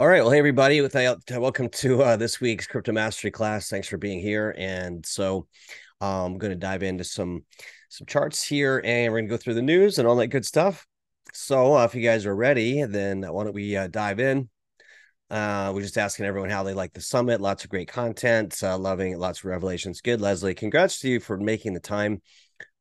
All right. Well, hey, everybody. Welcome to uh, this week's Crypto Mastery class. Thanks for being here. And so um, I'm going to dive into some some charts here and we're going to go through the news and all that good stuff. So uh, if you guys are ready, then why don't we uh, dive in? Uh, we're just asking everyone how they like the summit. Lots of great content, uh, loving it. Lots of revelations. Good, Leslie. Congrats to you for making the time.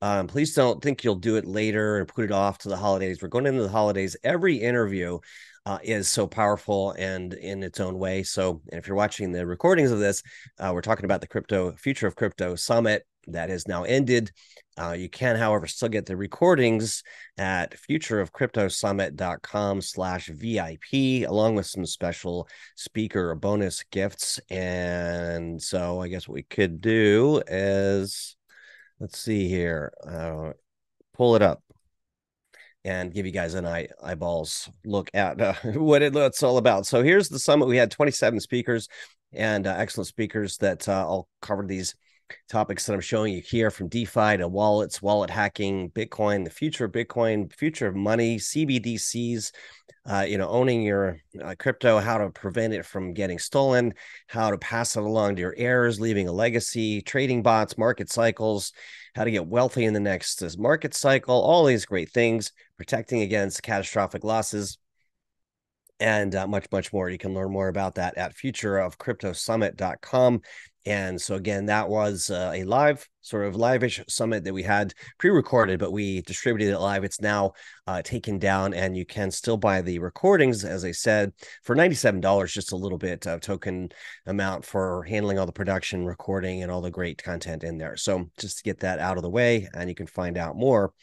Um, please don't think you'll do it later and put it off to the holidays. We're going into the holidays. Every interview uh, is so powerful and in its own way. So, if you're watching the recordings of this, uh, we're talking about the crypto future of crypto summit that has now ended. Uh, you can, however, still get the recordings at futureofcryptosummit.com slash VIP, along with some special speaker bonus gifts. And so I guess what we could do is, let's see here, uh, pull it up and give you guys an eye eyeballs look at uh, what it, it's all about. So here's the summit. We had 27 speakers and uh, excellent speakers that uh, all covered these topics that I'm showing you here from DeFi to wallets, wallet hacking, Bitcoin, the future of Bitcoin, future of money, CBDCs, uh, you know, owning your uh, crypto, how to prevent it from getting stolen, how to pass it along to your heirs, leaving a legacy, trading bots, market cycles, how to get wealthy in the next uh, market cycle, all these great things, protecting against catastrophic losses and uh, much, much more. You can learn more about that at futureofcryptosummit.com. And so again, that was uh, a live sort of live-ish summit that we had pre-recorded, but we distributed it live. It's now uh, taken down, and you can still buy the recordings, as I said, for ninety-seven dollars, just a little bit of token amount for handling all the production, recording, and all the great content in there. So just to get that out of the way, and you can find out more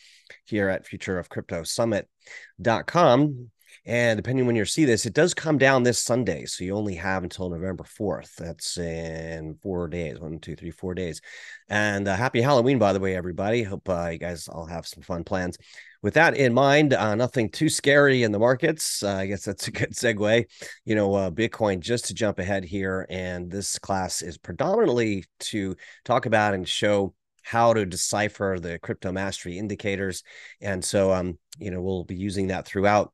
here at futureofcryptosummit.com and depending when you see this, it does come down this Sunday. So you only have until November 4th. That's in four days one, two, three, four days. And uh, happy Halloween, by the way, everybody. Hope uh, you guys all have some fun plans. With that in mind, uh, nothing too scary in the markets. Uh, I guess that's a good segue. You know, uh, Bitcoin, just to jump ahead here. And this class is predominantly to talk about and show how to decipher the crypto mastery indicators. And so, um, you know, we'll be using that throughout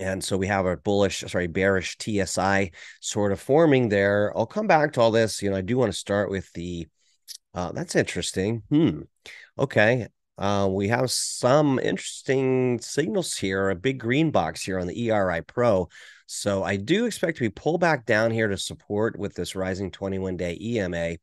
and so we have a bullish, sorry, bearish TSI sort of forming there. I'll come back to all this. You know, I do want to start with the, uh, that's interesting. Hmm. Okay. Uh, we have some interesting signals here, a big green box here on the ERI Pro. So I do expect to be pulled back down here to support with this rising 21 day EMA.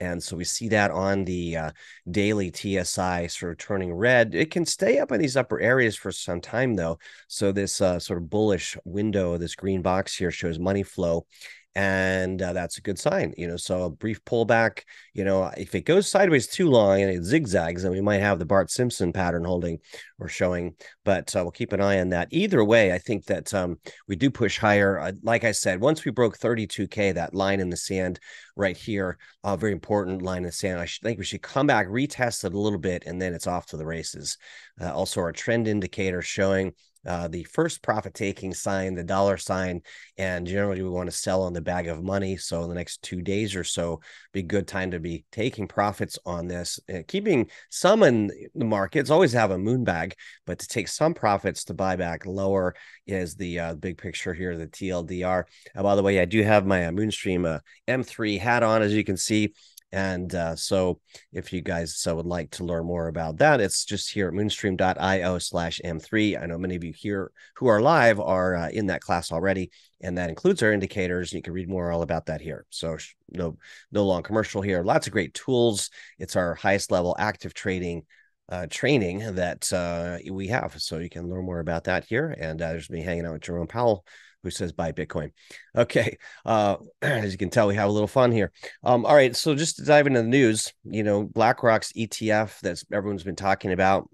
And so we see that on the uh, daily TSI sort of turning red. It can stay up in these upper areas for some time, though. So this uh, sort of bullish window, this green box here shows money flow and uh, that's a good sign you know so a brief pullback you know if it goes sideways too long and it zigzags then we might have the bart simpson pattern holding or showing but uh, we'll keep an eye on that. Either way i think that um, we do push higher uh, like i said once we broke 32k that line in the sand right here a very important line in the sand i think we should come back retest it a little bit and then it's off to the races. Uh, also our trend indicator showing uh, the first profit taking sign, the dollar sign, and generally we want to sell on the bag of money. So in the next two days or so, be a good time to be taking profits on this, uh, keeping some in the markets. Always have a moon bag, but to take some profits to buy back lower is the uh, big picture here, the TLDR. Uh, by the way, I do have my uh, Moonstream uh, M3 hat on, as you can see. And uh, so, if you guys would like to learn more about that, it's just here at moonstream.io slash M3. I know many of you here who are live are uh, in that class already, and that includes our indicators. You can read more all about that here. So, no, no long commercial here. Lots of great tools. It's our highest level active trading uh, training that uh, we have. So, you can learn more about that here. And uh, there's me hanging out with Jerome Powell who says buy Bitcoin. Okay. Uh, as you can tell, we have a little fun here. Um, all right. So just to dive into the news, you know, BlackRock's ETF that's everyone's been talking about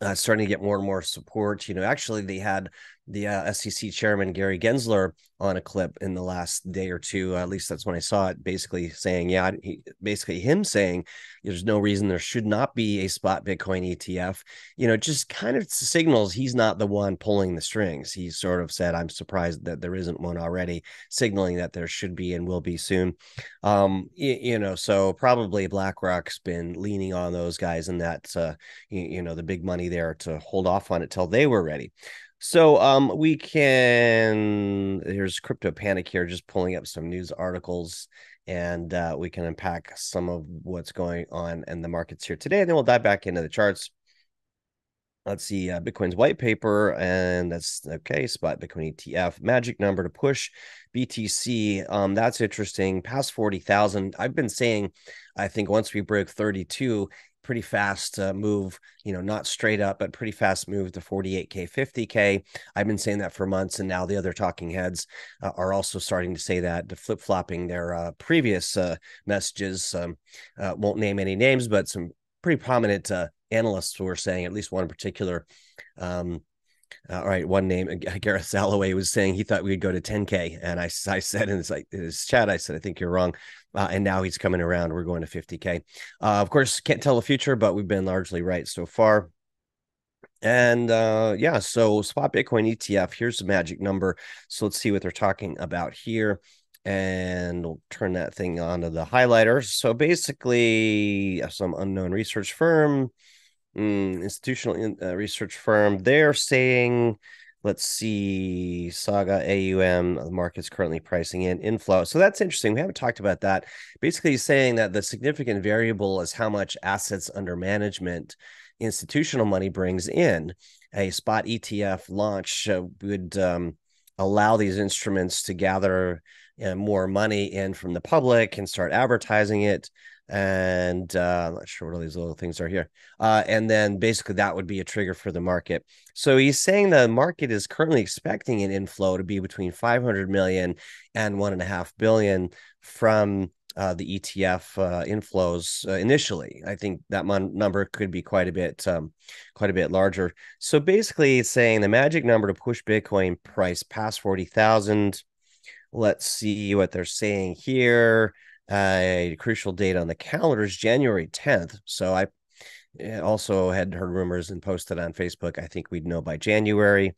uh, starting to get more and more support. You know, actually, they had the uh, SEC chairman Gary Gensler on a clip in the last day or two. at least that's when I saw it. Basically saying, yeah, he, basically him saying there's no reason there should not be a spot Bitcoin ETF. You know, just kind of signals he's not the one pulling the strings. He sort of said, I'm surprised that there isn't one already, signaling that there should be and will be soon. Um, you, you know, so probably BlackRock's been leaning on those guys and that, uh, you, you know, the big money there to hold off on it till they were ready. So um we can here's CryptoPanic here, just pulling up some news articles and uh, we can unpack some of what's going on in the markets here today. And then we'll dive back into the charts. Let's see uh, Bitcoin's white paper, and that's okay. Spot Bitcoin ETF magic number to push BTC. Um, that's interesting. Past forty thousand. I've been saying, I think once we break thirty two, pretty fast uh, move, you know, not straight up, but pretty fast move to 48K, 50K. I've been saying that for months. And now the other talking heads uh, are also starting to say that, flip flopping their uh, previous uh, messages. Um, won't name any names, but some pretty prominent uh, analysts were saying, at least one in particular, um, all right, one name, Gareth Soloway was saying he thought we'd go to 10K. And I, I said in his, like, in his chat, I said, I think you're wrong. Uh, and now he's coming around. We're going to 50K. Uh, of course, can't tell the future, but we've been largely right so far. And uh, yeah, so spot Bitcoin ETF, here's the magic number. So let's see what they're talking about here. And we'll turn that thing on to the highlighter. So basically, some unknown research firm mm, institutional in, uh, research firm. They're saying, let's see, Saga AUM, the market's currently pricing in inflow. So that's interesting. We haven't talked about that. Basically, saying that the significant variable is how much assets under management institutional money brings in. A spot ETF launch uh, would um, allow these instruments to gather uh, more money in from the public and start advertising it and uh, I'm not sure what all these little things are here. Uh, and then basically that would be a trigger for the market. So he's saying the market is currently expecting an inflow to be between 500 million and one and a half billion from uh, the ETF uh, inflows uh, initially. I think that mon- number could be quite a bit, um, quite a bit larger. So basically, saying the magic number to push Bitcoin price past forty thousand. Let's see what they're saying here a crucial date on the calendar is January 10th. So I eh, also had heard rumors and posted on Facebook. I think we'd know by January.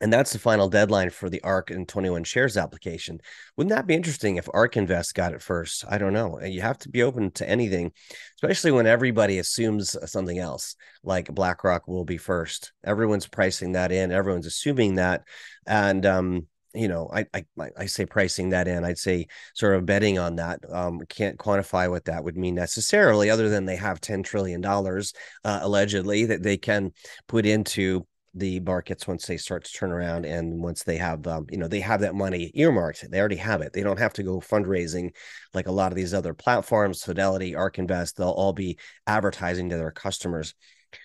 And that's the final deadline for the ARK and 21 shares application. Wouldn't that be interesting if ARK Invest got it first? I don't know. You have to be open to anything, especially when everybody assumes something else, like BlackRock will be first. Everyone's pricing that in, everyone's assuming that. And um, you know, I, I I say pricing that in. I'd say sort of betting on that. Um, can't quantify what that would mean necessarily, other than they have ten trillion dollars uh, allegedly that they can put into the markets once they start to turn around and once they have um, you know they have that money earmarked they already have it they don't have to go fundraising like a lot of these other platforms fidelity ark invest they'll all be advertising to their customers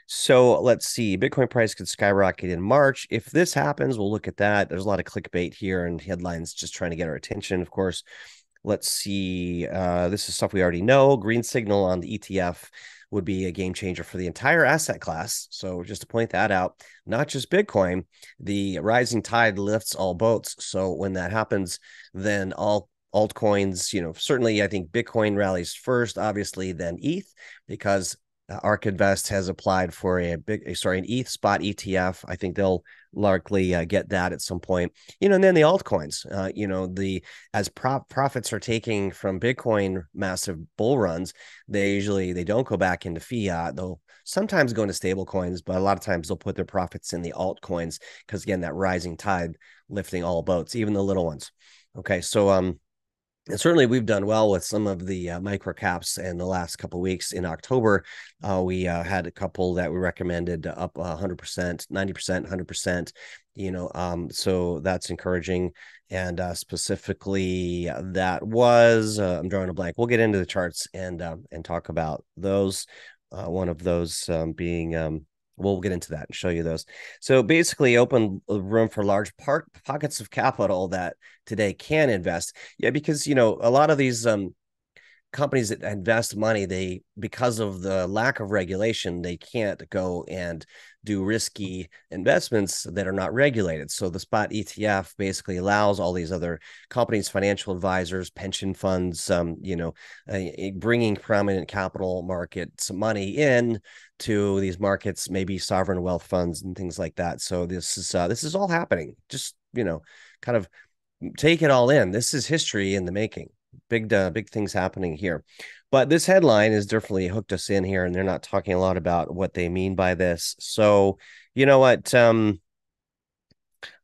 so let's see. Bitcoin price could skyrocket in March. If this happens, we'll look at that. There's a lot of clickbait here and headlines just trying to get our attention, of course. Let's see. Uh, this is stuff we already know. Green signal on the ETF would be a game changer for the entire asset class. So just to point that out, not just Bitcoin, the rising tide lifts all boats. So when that happens, then all altcoins, you know, certainly I think Bitcoin rallies first, obviously, then ETH, because ARK Invest has applied for a big, sorry, an ETH spot ETF. I think they'll likely uh, get that at some point. You know, and then the altcoins. Uh, you know, the as prop profits are taking from Bitcoin massive bull runs, they usually they don't go back into fiat. They'll sometimes go into stable coins, but a lot of times they'll put their profits in the altcoins because again, that rising tide lifting all boats, even the little ones. Okay, so um and certainly we've done well with some of the uh, micro caps in the last couple weeks. In october uh, we uh, had a couple that we recommended up 100% 90% 100% you know um, so that's encouraging. And uh, specifically that was uh, i'm drawing a blank. We'll get into the charts and um, and talk about those uh, one of those um, being um, we'll get into that and show you those. So basically, open room for large pockets of capital that today can invest. Yeah, because you know a lot of these um, companies that invest money, they because of the lack of regulation, they can't go and do risky investments that are not regulated. So the spot ETF basically allows all these other companies, financial advisors, pension funds, um, you know, uh, bringing prominent capital markets money in to these markets, maybe sovereign wealth funds and things like that. So this is uh, this is all happening. Just you know, kind of take it all in. This is history in the making. Big uh, big things happening here. But this headline has definitely hooked us in here, and they're not talking a lot about what they mean by this. So you know what? Um,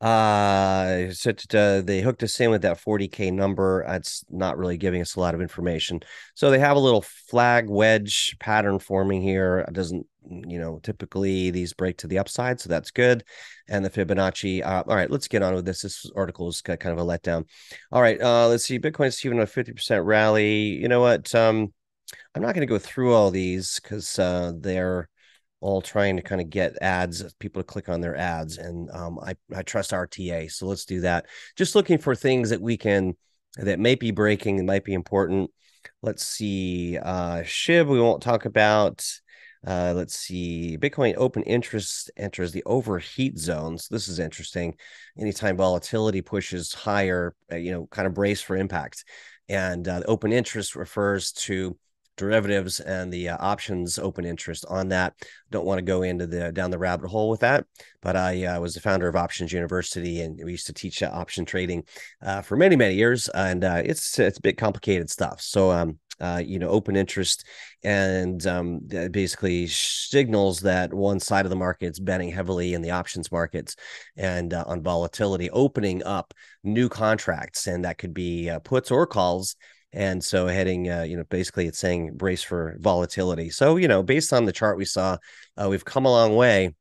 Uh, so uh, they hooked us in with that 40k number. That's not really giving us a lot of information. So they have a little flag wedge pattern forming here. It doesn't, you know, typically these break to the upside, so that's good. And the Fibonacci. Uh, all right, let's get on with this. This article is kind of a letdown. All right, uh, let's see. Bitcoin's even a 50% rally. You know what? Um, I'm not going to go through all these because uh, they're all trying to kind of get ads, people to click on their ads. And um, I, I trust RTA. So let's do that. Just looking for things that we can, that may be breaking might be important. Let's see. Uh, SHIB, we won't talk about. Uh, let's see. Bitcoin open interest enters the overheat zones. This is interesting. Anytime volatility pushes higher, uh, you know, kind of brace for impact. And uh, open interest refers to derivatives and the uh, options open interest on that. Don't want to go into the down the rabbit hole with that, but I uh, was the founder of Options University, and we used to teach uh, option trading uh, for many many years, and uh, it's it's a bit complicated stuff. So um, uh, you know, open interest and um, basically signals that one side of the market is betting heavily in the options markets and uh, on volatility, opening up new contracts, and that could be uh, puts or calls and so heading, uh, you know, basically it's saying brace for volatility. So, you know, based on the chart we saw, uh, we've come a long way.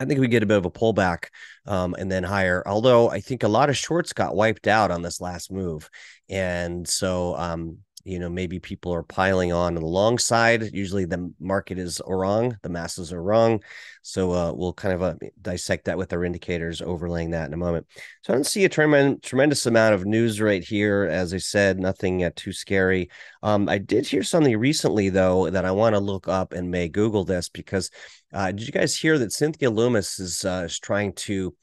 I think we get a bit of a pullback um, and then higher. Although I think a lot of shorts got wiped out on this last move, and so um, you know maybe people are piling on on the long side usually the market is wrong the masses are wrong. So uh, we'll kind of uh, dissect that with our indicators overlaying that in a moment. So i don't see a tremendous tremendous amount of news right here as i said nothing uh, too scary. Um, i did hear something recently though that i want to look up and may google this because uh, did you guys hear that Cynthia Lummis is, uh, is trying to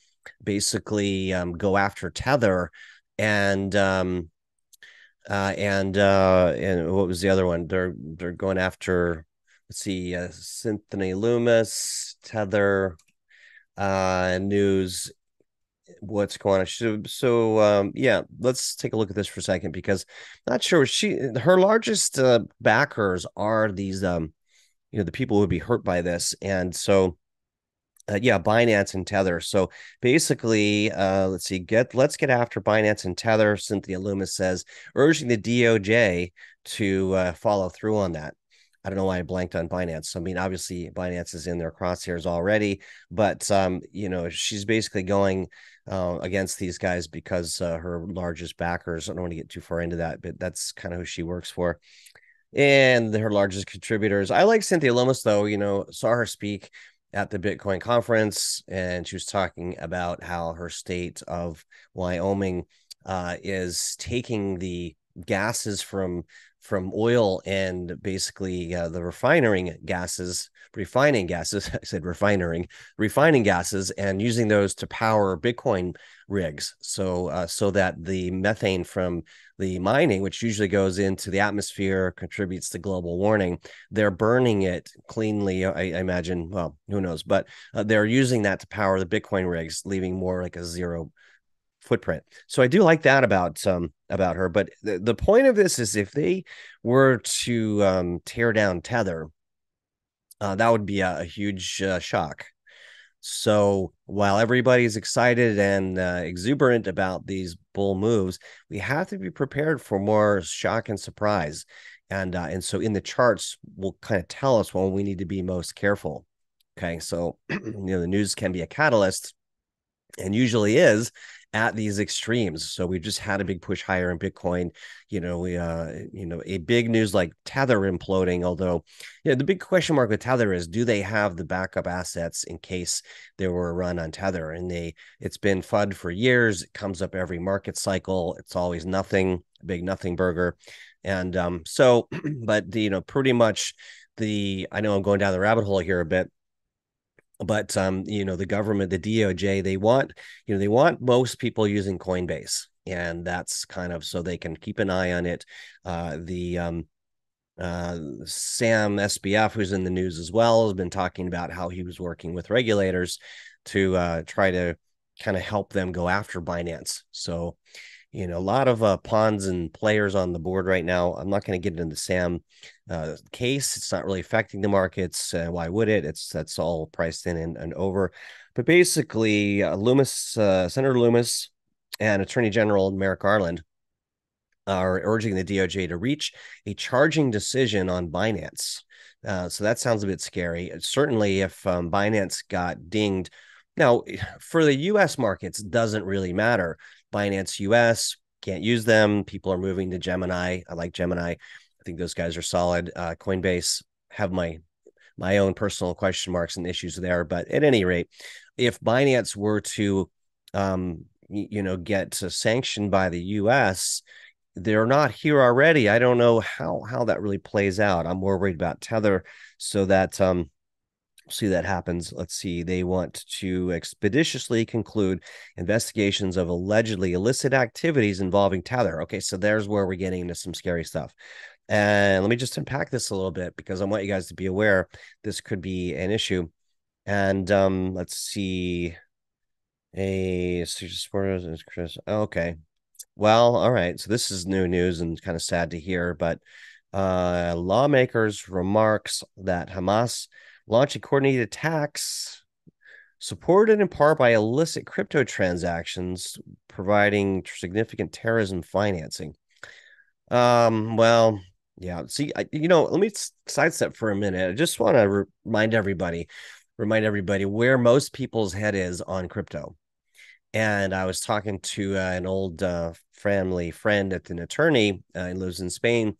basically um, go after tether? And um, uh, and uh, and what was the other one? They're they're going after. Let's see, uh, Cynthia Lummis, Tether, uh, News. What's going on? So, so um, yeah, let's take a look at this for a second because not sure she her largest uh, backers are these um, you know, the people who would be hurt by this, and so uh, yeah, Binance and Tether. So basically, uh, let's see, get let's get after Binance and Tether. Cynthia Lummis says, urging the DOJ to uh, follow through on that. I don't know why I blanked on Binance. I mean, obviously, Binance is in their crosshairs already, but um, you know, she's basically going uh, against these guys because uh, her largest backers. I don't want to get too far into that, but that's kind of who she works for and her largest contributors. I like Cynthia Lummis though. You know, saw her speak at the Bitcoin conference, and she was talking about how her state of Wyoming uh, is taking the gases from from oil and basically uh, the refining gases, refining gases. I said refining, refining gases, and using those to power Bitcoin rigs. So uh, so that the methane from the mining, which usually goes into the atmosphere, contributes to global warming. They're burning it cleanly. I, I imagine. Well, who knows? But uh, they're using that to power the Bitcoin rigs, leaving more like a zero footprint. So I do like that about um about her. But the, the point of this is if they were to um tear down Tether, uh, that would be a, a huge uh, shock. So while everybody's excited and uh, exuberant about these bull moves, we have to be prepared for more shock and surprise. And uh, and so in the charts will kind of tell us when we need to be most careful. Okay, so you know the news can be a catalyst, and usually is at these extremes. So we just had a big push higher in Bitcoin. You know, we uh, you know, a big news like Tether imploding. Although, yeah, the big question mark with Tether is, do they have the backup assets in case there were a run on Tether? And they, it's been FUD for years. It comes up every market cycle. It's always nothing, big nothing burger. And um, so, but you know, pretty much the, I know I'm going down the rabbit hole here a bit but um, you know the government the doj they want you know they want most people using coinbase and that's kind of so they can keep an eye on it. Uh, the um, uh, sam sbf who's in the news as well has been talking about how he was working with regulators to uh, try to kind of help them go after binance. So you know a lot of uh, pawns and players on the board right now. I'm not going to get into sam uh, case. It's not really affecting the markets. Uh, why would it? It's that's all priced in and, and over. But basically, uh, Lummis, uh, Senator Lummis, and Attorney General Merrick Garland are urging the DOJ to reach a charging decision on Binance. Uh, so that sounds a bit scary. Certainly, if um, Binance got dinged, now for the U.S. markets, doesn't really matter. Binance US can't use them. People are moving to Gemini. I like Gemini. Think those guys are solid. Uh, Coinbase have my my own personal question marks and issues there, but at any rate, if Binance were to um, you know get sanctioned by the U.S they're not here already. I don't know how how that really plays out. I'm more worried about Tether, so that um see that happens. Let's see. They want to expeditiously conclude investigations of allegedly illicit activities involving Tether. Okay, so there's where we're getting into some scary stuff. And let me just unpack this a little bit because I want you guys to be aware this could be an issue. And um, let's see. A supporters is Chris. okay. Well, all right. So this is new news and kind of sad to hear, but uh, lawmakers remarks that Hamas launching coordinated attacks supported in part by illicit crypto transactions, providing significant terrorism financing. Um, well, yeah. See, I, you know, let me sidestep for a minute. I just want to remind everybody, remind everybody where most people's head is on crypto and I was talking to uh, an old uh, family friend at an attorney uh, he lives in Spain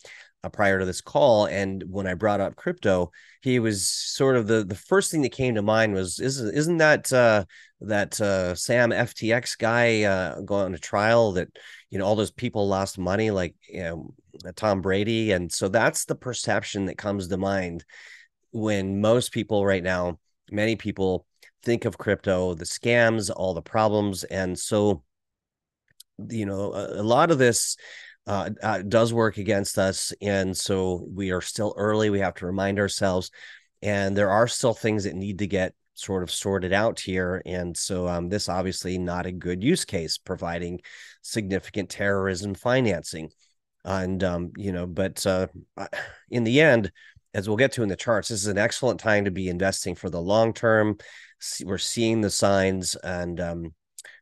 prior to this call, and when I brought up crypto, he was sort of the the first thing that came to mind was isn't isn't that uh, that uh, Sam FTX guy going to trial that you know all those people lost money like you know, Tom Brady, and so that's the perception that comes to mind when most people right now, many people think of crypto, the scams, all the problems. And so, you know, a, a lot of this uh, uh, does work against us. And so we are still early. We have to remind ourselves. And there are still things that need to get sort of sorted out here. And so um, this obviously not a good use case, providing significant terrorism financing. And, um, you know, but uh, in the end, as we'll get to in the charts, this is an excellent time to be investing for the long term we're seeing the signs and um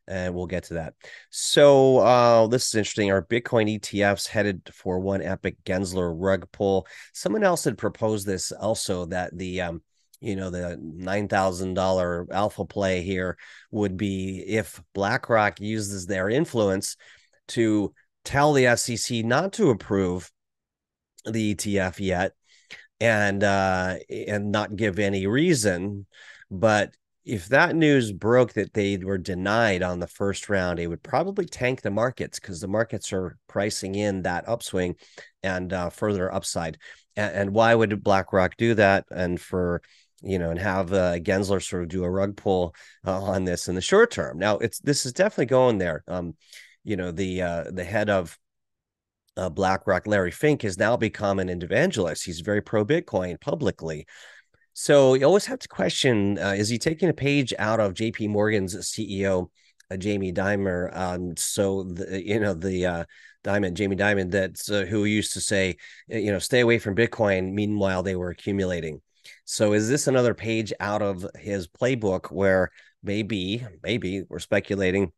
and we'll get to that. So uh, this is interesting. Our Bitcoin ETFs headed for one epic Gensler rug pull. Someone else had proposed this also that the um, you know the nine thousand dollar alpha play here would be if BlackRock uses their influence to tell the SEC not to approve the ETF yet and uh and not give any reason but if that news broke that they were denied on the first round, it would probably tank the markets because the markets are pricing in that upswing and uh, further upside. And, and, why would BlackRock do that? And for you know, and have uh, Gensler sort of do a rug pull uh, on this in the short term. Now, it's this is definitely going there. Um, you know, the uh, the head of uh, BlackRock, Larry Fink, has now become an evangelist. He's very pro Bitcoin publicly. So you always have to question: uh, Is he taking a page out of J.P. Morgan's CEO, uh, Jamie Dimon? Um, so the, you know the uh, Dimon, Jamie Diamond, that's uh, who used to say, you know, stay away from Bitcoin. Meanwhile, they were accumulating. So is this another page out of his playbook where maybe, maybe we're speculating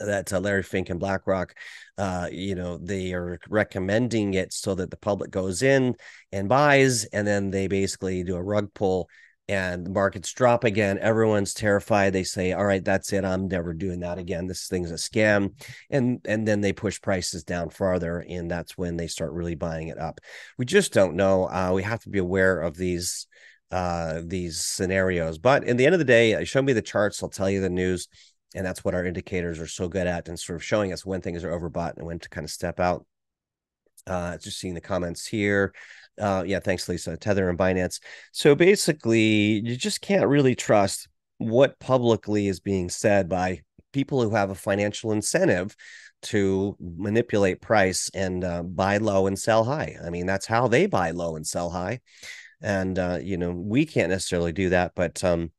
that uh, Larry Fink and BlackRock, uh, you know, they are recommending it so that the public goes in and buys, and then they basically do a rug pull and the markets drop again. Everyone's terrified. They say, "All right, that's it. I'm never doing that again. This thing's a scam," and and then they push prices down farther, and that's when they start really buying it up. We just don't know. Uh, we have to be aware of these uh, these scenarios. But in the end of the day, show me the charts. I'll tell you the news and that's what our indicators are so good at and sort of showing us when things are overbought and when to kind of step out. Uh just seeing the comments here. Uh yeah thanks lisa. Tether and binance. So basically you just can't really trust what publicly is being said by people who have a financial incentive to manipulate price and uh, buy low and sell high. I mean that's how they buy low and sell high. And uh, you know we can't necessarily do that but um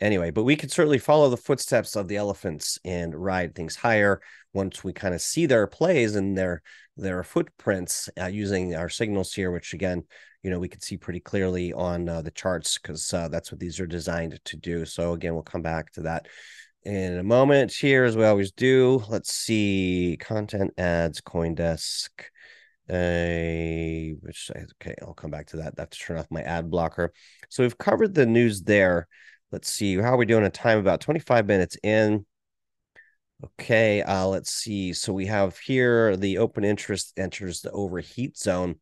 anyway, but we could certainly follow the footsteps of the elephants and ride things higher. once we kind of see their plays and their their footprints uh, using our signals here, which again, you know, we can see pretty clearly on uh, the charts because uh, that's what these are designed to do. So again, we'll come back to that in a moment here as we always do. Let's see content ads, CoinDesk. Uh, which okay, I'll come back to that. I have to turn off my ad blocker. So we've covered the news there. Let's see how are we doing a time about 25 minutes in. Okay, uh, let's see. So we have here the open interest enters the overheat zone.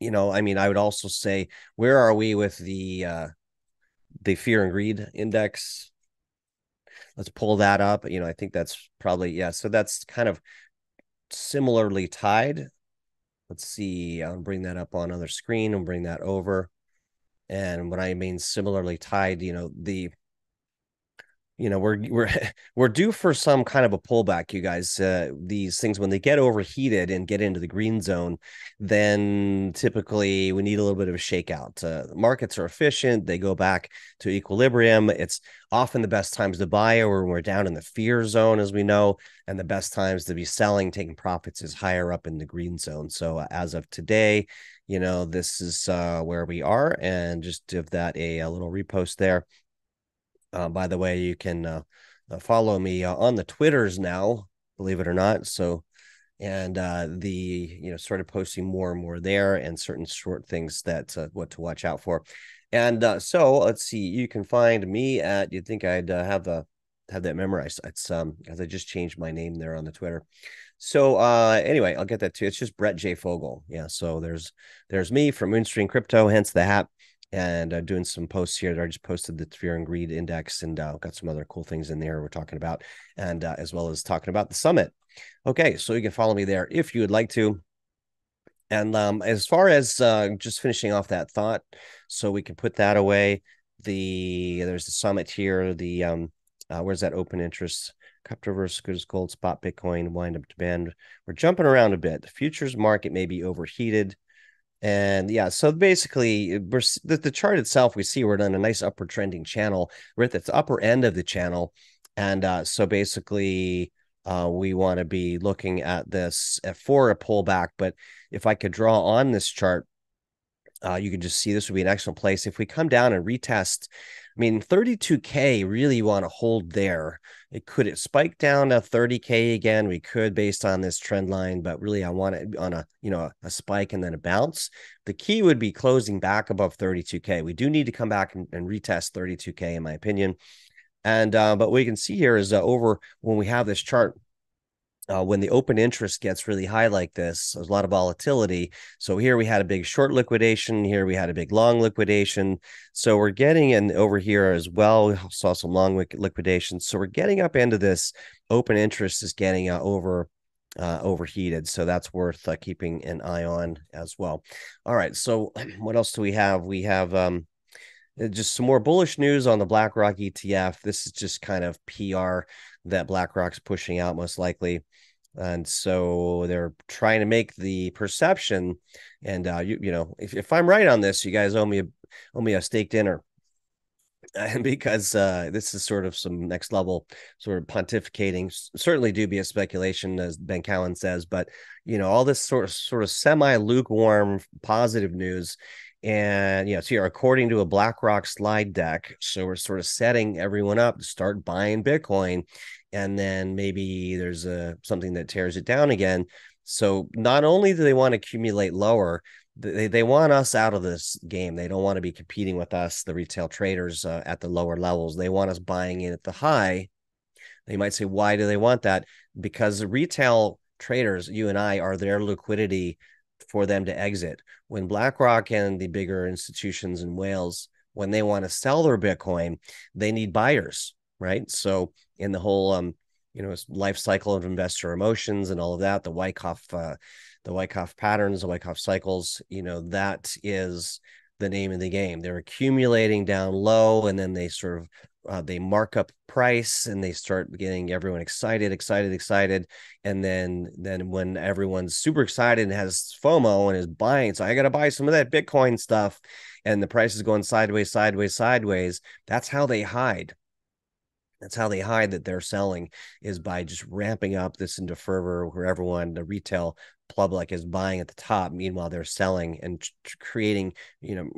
You know, I mean, I would also say, where are we with the uh the fear and greed index? Let's pull that up. You know, I think that's probably yeah. So that's kind of similarly tied. Let's see. I'll bring that up on other screen and bring that over. And when I mean similarly tied, you know, the you know we're we're we're due for some kind of a pullback you guys uh, these things when they get overheated and get into the green zone then typically we need a little bit of a shakeout. Uh, markets are efficient they go back to equilibrium it's often the best times to buy or when we're down in the fear zone as we know and the best times to be selling taking profits is higher up in the green zone. So uh, as of today you know this is uh, where we are and just give that a, a little repost there uh, by the way, you can uh, uh, follow me uh, on the Twitters now, believe it or not. So, and uh, the you know started posting more and more there, and certain short things that what to watch out for. And so let's see, you can find me at. You'd think I'd have the have that memorized. It's um as I just changed my name there on the Twitter. So uh anyway, I'll get that too. It's just Brett J. Fogle. Yeah. So there's there's me from Moonstream Crypto, hence the hat and uh, doing some posts here. I just posted the Fear and Greed Index and uh, got some other cool things in there we're talking about, and uh, as well as talking about the summit. Okay, so you can follow me there if you would like to. And um, as far as uh, just finishing off that thought, so we can put that away. The there's the summit here. The um, uh, where's that open interest? Crypto versus gold, spot Bitcoin, wind up demand. We're jumping around a bit. The futures market may be overheated. And yeah, so basically, the, the chart itself, we see we're on a nice upward trending channel. We're at the upper end of the channel. And uh, so basically, uh, we want to be looking at this for a pullback. But if I could draw on this chart, uh, you can just see this would be an excellent place. If we come down and retest, I mean, 32K really want to hold there. It could it spike down to 30K again? We could based on this trend line, but really I want it on a, you know, a spike and then a bounce. The key would be closing back above 32K. We do need to come back and, and retest 32K in my opinion. And, uh, but we can see here is uh, over when we have this chart, uh, when the open interest gets really high like this, there's a lot of volatility. So here we had a big short liquidation. Here we had a big long liquidation. So we're getting in over here as well. We saw some long liquidations. So we're getting up into this open interest is getting uh, over uh, overheated. So that's worth uh, keeping an eye on as well. All right. So what else do we have? We have um, just some more bullish news on the BlackRock ETF. This is just kind of PR that BlackRock's pushing out most likely. And so they're trying to make the perception, and uh, you you know if, if I'm right on this, you guys owe me a owe me a steak dinner, and because uh, this is sort of some next level sort of pontificating, certainly dubious speculation, as Ben Cowen says, but you know all this sort of sort of semi lukewarm positive news and know, so you're according to a BlackRock slide deck. So we're sort of setting everyone up to start buying Bitcoin. And then maybe there's a something that tears it down again. So not only do they want to accumulate lower, they, they want us out of this game. They don't want to be competing with us, the retail traders uh, at the lower levels. They want us buying in at the high. They might say, why do they want that? Because the retail traders, you and I, are their liquidity for them to exit. When BlackRock and the bigger institutions in whales, when they want to sell their Bitcoin, they need buyers, right? So in the whole um, you know, life cycle of investor emotions and all of that, the Wyckoff, uh, the Wyckoff patterns, the Wyckoff cycles, you know, that is the name of the game. They're accumulating down low and then they sort of uh, they mark up price and they start getting everyone excited, excited, excited. And then then when everyone's super excited and has FOMO and is buying, so I got to buy some of that Bitcoin stuff, and the price is going sideways, sideways, sideways. That's how they hide. That's how they hide that they're selling is by just ramping up this into fervor where everyone, the retail public is buying at the top. Meanwhile, they're selling and creating, you know,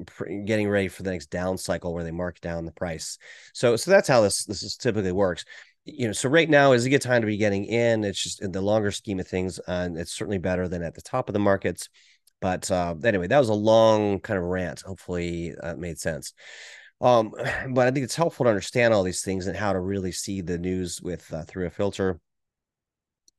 getting ready for the next down cycle where they mark down the price. So, so that's how this this is typically works. You know, so right now is a good time to be getting in. It's just in the longer scheme of things, and it's certainly better than at the top of the markets. But uh, anyway, that was a long kind of rant. Hopefully, that made sense. Um, but I think it's helpful to understand all these things and how to really see the news with uh, through a filter.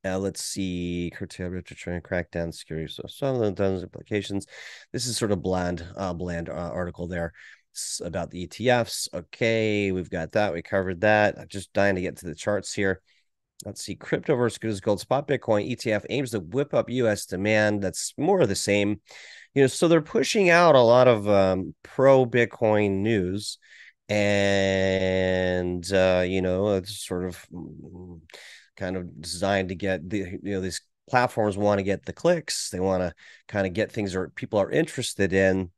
Uh, let's see, curtailment to try and crack down security. So some of them done implications. This is sort of bland, uh, bland uh, article there it's about the ETFs. Okay, we've got that. We covered that. I'm just dying to get to the charts here. Let's see, crypto versus gold. Spot Bitcoin ETF aims to whip up U.S. demand. That's more of the same you know, so they're pushing out a lot of um, pro Bitcoin news, and uh, you know, it's sort of mm, kind of designed to get the you know these platforms want to get the clicks, they want to kind of get things that people are interested in,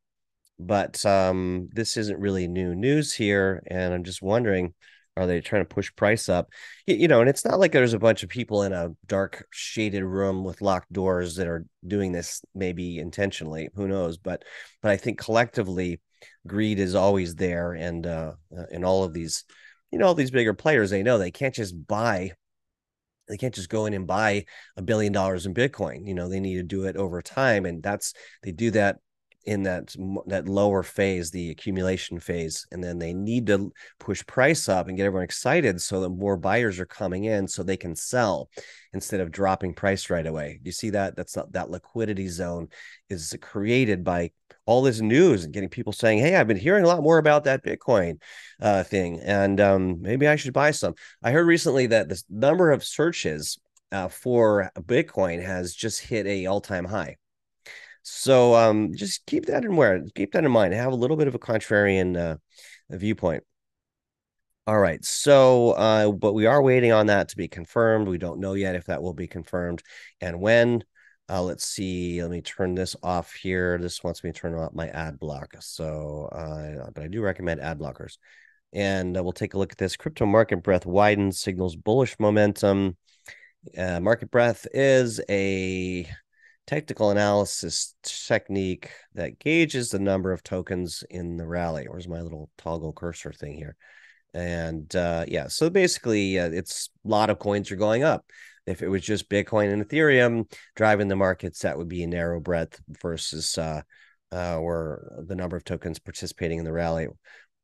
but um, this isn't really new news here, and I'm just wondering are they trying to push price up? You, you know, and it's not like there's a bunch of people in a dark, shaded room with locked doors that are doing this maybe intentionally. Who knows? But but I think collectively, greed is always there, and uh, in all of these, you know, all these bigger players, they know they can't just buy they can't just go in and buy a billion dollars in bitcoin you know they need to do it over time and that's they do that in that that lower phase, the accumulation phase, and then they need to push price up and get everyone excited so that more buyers are coming in so they can sell instead of dropping price right away. You see that? That's not that liquidity zone is created by all this news and getting people saying, "Hey, I've been hearing a lot more about that Bitcoin uh, thing, and um, maybe I should buy some." I heard recently that the number of searches uh, for Bitcoin has just hit a all time high so um, just keep that in mind. Keep that in mind. Have a little bit of a contrarian uh, viewpoint. All right. So, uh, but we are waiting on that to be confirmed. We don't know yet if that will be confirmed and when. Uh, let's see. Let me turn this off here. This wants me to turn off my ad block. So, uh, but I do recommend ad blockers. And uh, we'll take a look at this. Crypto market breadth widens, signals bullish momentum. Uh, market breadth is a technical analysis technique that gauges the number of tokens in the rally. Where's my little toggle cursor thing here? And uh, yeah, so basically, uh, it's a lot of coins are going up. If it was just Bitcoin and Ethereum driving the markets, that would be a narrow breadth versus uh, uh, or the number of tokens participating in the rally.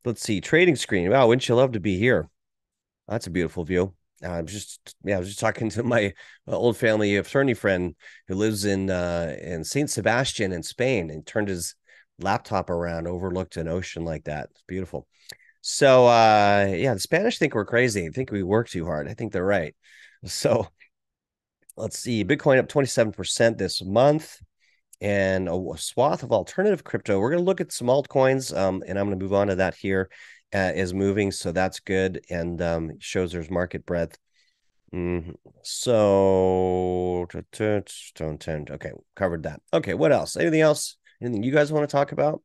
Let's see, trading screen. Wow, wouldn't you love to be here? That's a beautiful view. I was just yeah, I was just talking to my old family attorney friend who lives in uh in Saint Sebastian in Spain and turned his laptop around, overlooked an ocean like that. It's beautiful. So uh yeah, the Spanish think we're crazy. I think we work too hard. I think they're right. So let's see, Bitcoin up 27% this month and a swath of alternative crypto. We're going to look at some altcoins um, and I'm going to move on to that here uh, is moving, so that's good and um, shows there's market breadth. Mm-hmm. So. Okay, covered that. Okay, what else? Anything else? Anything you guys want to talk about?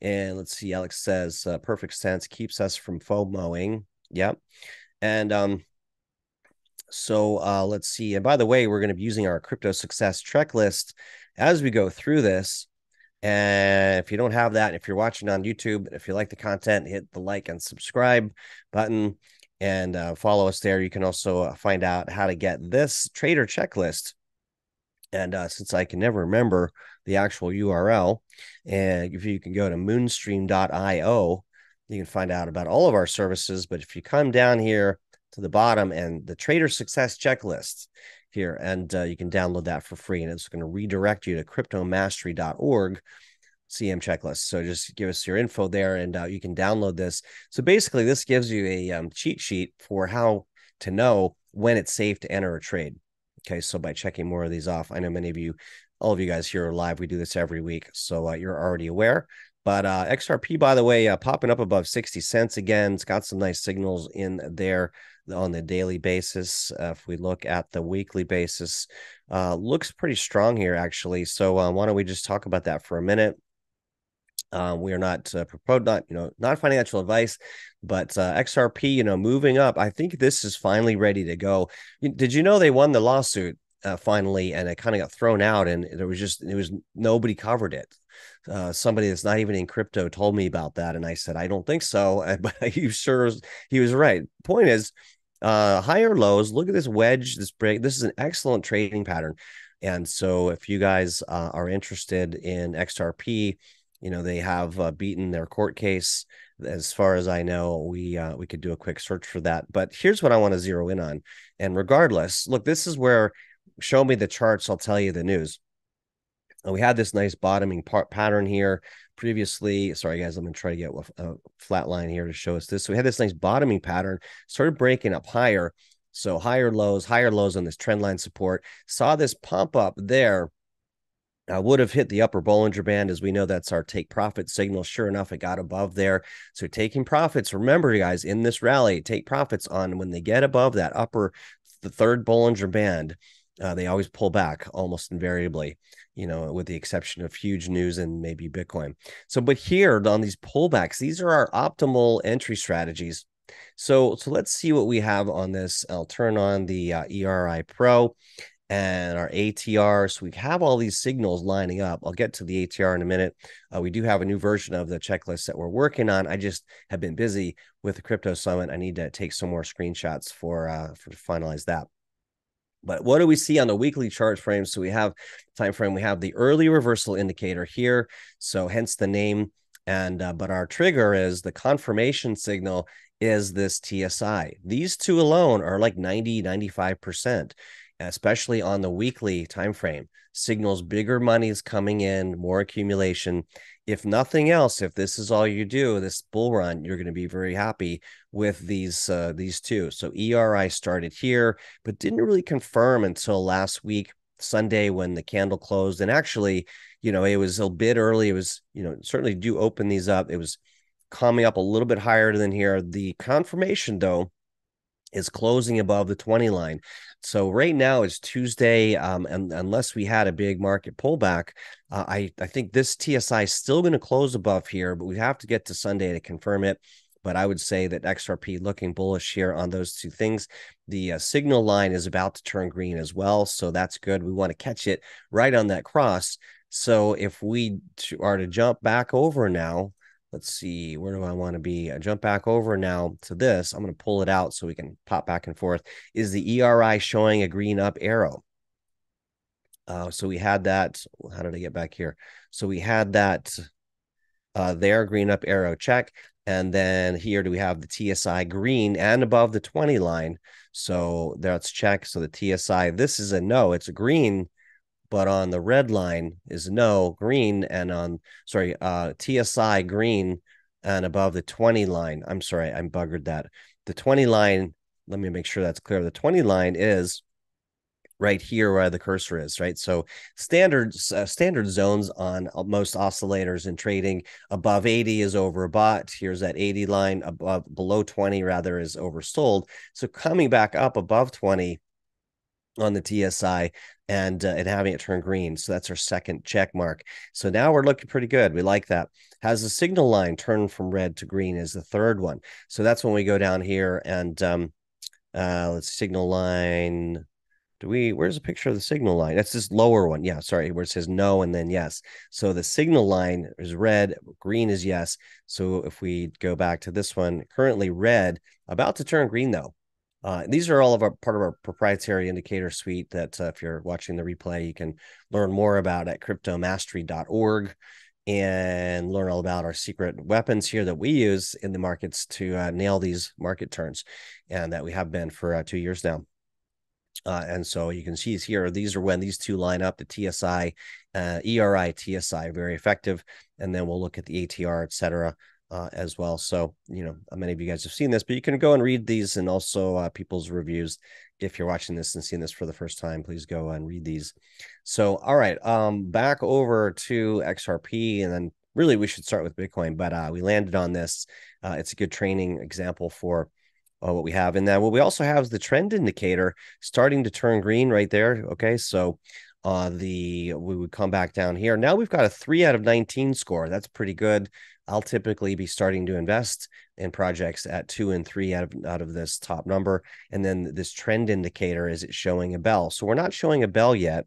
And let's see. Alex says uh, perfect sense keeps us from FOMOing. Yep. And um, so uh, let's see. And by the way, we're going to be using our crypto success checklist as we go through this. And if you don't have that, if you're watching on YouTube, if you like the content, hit the like and subscribe button and uh, follow us there. You can also uh, find out how to get this trader checklist. And uh, since I can never remember the actual URL, and if you can go to moonstream.io, you can find out about all of our services. But if you come down here to the bottom and the trader success checklist, here, and uh, you can download that for free. And it's going to redirect you to cryptomastery.org CM checklist. So just give us your info there, and uh, you can download this. So basically, this gives you a um, cheat sheet for how to know when it's safe to enter a trade. Okay, so by checking more of these off, I know many of you, all of you guys here are live. We do this every week, so uh, you're already aware. But uh, XRP, by the way, uh, popping up above 60 cents again. It's got some nice signals in there on the daily basis. Uh, if we look at the weekly basis, uh, looks pretty strong here, actually. So uh, why don't we just talk about that for a minute? Um, we are not uh, proposed, not you know, not financial advice, but uh, XRP, you know, moving up. I think this is finally ready to go. Did you know they won the lawsuit uh, finally, and it kind of got thrown out, and there was just it was nobody covered it. Uh, somebody that's not even in crypto told me about that, and I said I don't think so, but he sure he was right. Point is, uh, higher lows. Look at this wedge, this break. This is an excellent trading pattern. And so, if you guys uh, are interested in XRP, you know they have uh, beaten their court case as far as i know we uh, we could do a quick search for that but here's what i want to zero in on and regardless look this is where show me the charts i'll tell you the news and we had this nice bottoming part pattern here previously sorry guys i'm going to try to get a flat line here to show us this so we had this nice bottoming pattern started breaking up higher so higher lows higher lows on this trend line support saw this pump up there I would have hit the upper Bollinger Band, as we know that's our take profit signal. Sure enough, it got above there. So taking profits, remember, guys, in this rally, take profits on when they get above that upper, the third Bollinger Band. Uh, they always pull back almost invariably, you know, with the exception of huge news and maybe Bitcoin. So, but here on these pullbacks, these are our optimal entry strategies. So, so let's see what we have on this. I'll turn on the uh, ERI Pro and our ATR. So we have all these signals lining up. I'll get to the ATR in a minute. Uh, we do have a new version of the checklist that we're working on. I just have been busy with the crypto summit. I need to take some more screenshots for uh, for to finalize that. But what do we see on the weekly chart frame? So we have time frame. We have the early reversal indicator here. So hence the name. And uh, but our trigger is the confirmation signal is this TSI. These two alone are like 90, 95 percent especially on the weekly time frame signals bigger money is coming in more accumulation. If nothing else if this is all you do this bull run you're going to be very happy with these uh, these two. So eri started here but didn't really confirm until last week sunday when the candle closed. And actually you know it was a bit early. It was you know certainly do open these up. It was coming up a little bit higher than here. The confirmation though is closing above the 20 line. So right now it's Tuesday, um, and unless we had a big market pullback, uh, I I think this TSI is still going to close above here, but we have to get to Sunday to confirm it. But I would say that XRP looking bullish here on those two things. The uh, signal line is about to turn green as well, so that's good. We want to catch it right on that cross. So if we are to jump back over now, let's see, where do I want to be? I jump back over now to this. I'm going to pull it out so we can pop back and forth. Is the ERI showing a green up arrow? Uh, so we had that. How did I get back here? So we had that uh, there, green up arrow check. And then here do we have the TSI green and above the 20 line. So that's check. So the TSI, this is a no, it's a green but on the red line is no green and on sorry uh tsi green and above the 20 line. I'm sorry i'm buggered that. The 20 line let me make sure that's clear. The 20 line is right here where the cursor is right? So standard uh, standard zones on most oscillators in trading above 80 is overbought. Here's that 80 line above below 20 rather is oversold. So coming back up above 20 on the TSI and uh, and having it turn green. So that's our second check mark. So now we're looking pretty good. We like that. Has the signal line turned from red to green is the third one. So that's when we go down here and um uh let's signal line. Do we where's the picture of the signal line? That's this lower one. Yeah, sorry, where it says no and then yes. So the signal line is red, green is yes. So if we go back to this one, currently red, about to turn green though. Uh, these are all of our part of our proprietary indicator suite that uh, if you're watching the replay, you can learn more about at cryptomastery.org and learn all about our secret weapons here that we use in the markets to uh, nail these market turns and that we have been for uh, two years now. Uh, and so you can see here, these are when these two line up the TSI, uh, ERI, TSI, very effective. And then we'll look at the ATR, et cetera, uh, as well. So, you know, many of you guys have seen this, but you can go and read these and also uh, people's reviews. If you're watching this and seeing this for the first time, please go and read these. So, all right, um, back over to XRP, and then really we should start with Bitcoin, but uh, we landed on this. Uh, it's a good training example for uh, what we have. And then what we also have is the trend indicator starting to turn green right there. Okay, so uh, the we would come back down here. Now we've got a three out of 19 score. That's pretty good. I'll typically be starting to invest in projects at two and three out of out of this top number. And then this trend indicator is it showing a bell. So we're not showing a bell yet.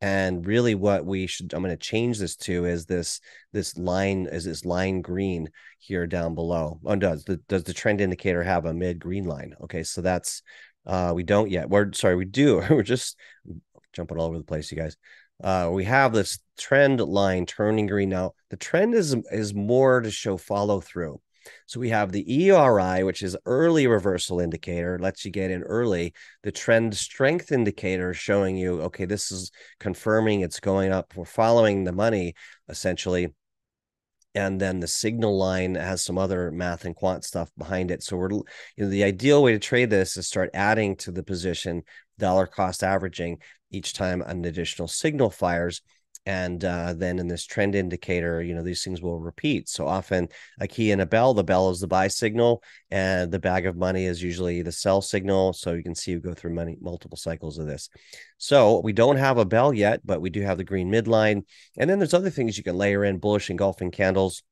And really what we should I'm going to change this to is this this line is this line green here down below. Oh, does the does the trend indicator have a mid green line? Okay, so that's uh we don't yet. We're sorry, we do. we're just jumping all over the place, you guys. Uh, we have this trend line turning green now. The trend is is more to show follow through. So we have the ERI, which is early reversal indicator, lets you get in early. The trend strength indicator showing you, okay, this is confirming it's going up. We're following the money essentially. And then the signal line has some other math and quant stuff behind it. So we're, you know, the ideal way to trade this is start adding to the position dollar cost averaging each time an additional signal fires and uh, then in this trend indicator you know these things will repeat. So often a key and a bell the bell is the buy signal and the bag of money is usually the sell signal. So you can see you go through many multiple cycles of this. So we don't have a bell yet but we do have the green midline. And then there's other things you can layer in bullish engulfing candles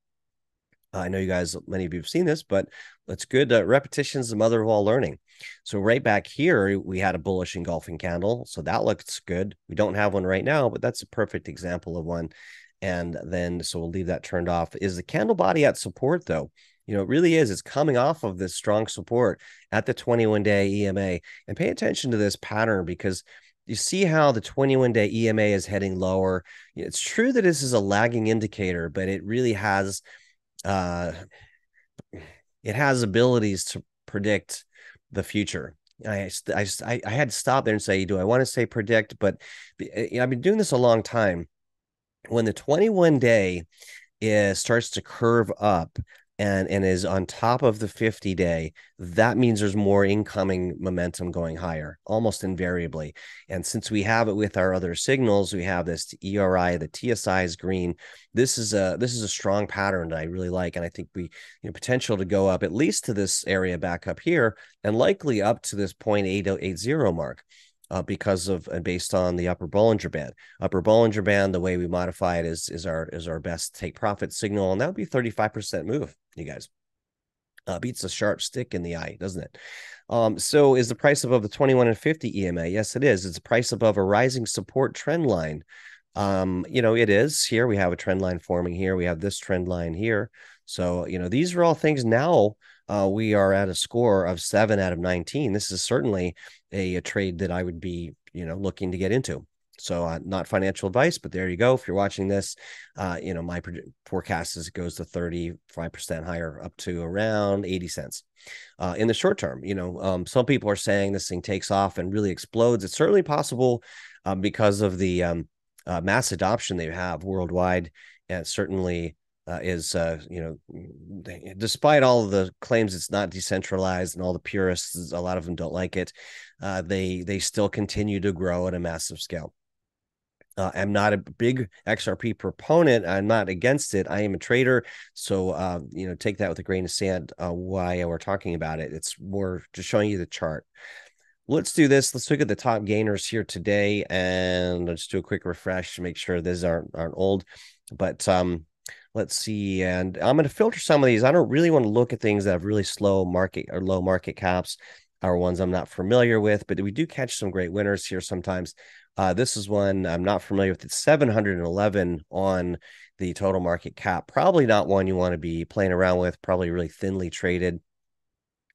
I know you guys, many of you have seen this, but it's good. Uh, repetition is the mother of all learning. So right back here, we had a bullish engulfing candle. So that looks good. We don't have one right now, but that's a perfect example of one. And then, so we'll leave that turned off. Is the candle body at support though? You know, it really is. It's coming off of this strong support at the 21 day EMA. And pay attention to this pattern because you see how the 21 day EMA is heading lower. It's true that this is a lagging indicator, but it really has uh, it has abilities to predict the future. I, I I, had to stop there and say, do I want to say predict? But eh, you know, I've been doing this a long time. When the 21 day is starts to curve up, and and is on top of the 50 day that means there's more incoming momentum going higher almost invariably. And since we have it with our other signals we have this eri the tsi is green this is a this is a strong pattern that i really like and i think we you know potential to go up at least to this area back up here and likely up to this 0.880 mark uh, because of and based on the upper Bollinger Band. Upper Bollinger Band, the way we modify it is is our is our best take profit signal, and that would be 35% move, you guys. Uh, beats a sharp stick in the eye, doesn't it? Um, so is the price above the 21 and 50 EMA? Yes, it is. It's a price above a rising support trend line. Um, you know, it is here. We have a trend line forming here. We have this trend line here. So, you know, these are all things now uh, we are at a score of seven out of 19. This is certainly a, a trade that I would be, you know, looking to get into. So uh, not financial advice, but there you go. If you're watching this, uh, you know, my forecast is it goes to 35% higher up to around 80 cents. Uh, in the short term, you know, um, some people are saying this thing takes off and really explodes. It's certainly possible um, because of the um, uh, mass adoption they have worldwide. And certainly uh, is uh, you know despite all the claims it's not decentralized and all the purists a lot of them don't like it uh, they they still continue to grow at a massive scale. Uh, i'm not a big xrp proponent. I'm not against it. I am a trader. So uh, you know take that with a grain of sand uh, why we're talking about it. It's more just showing you the chart. Let's do this. Let's look at the top gainers here today, and let's do a quick refresh to make sure these aren't aren't old. But um, let's see. And i'm going to filter some of these. I don't really want to look at things that have really slow market or low market caps or ones i'm not familiar with but we do catch some great winners here sometimes uh, this is one i'm not familiar with it's 711 on the total market cap probably not one you want to be playing around with probably really thinly traded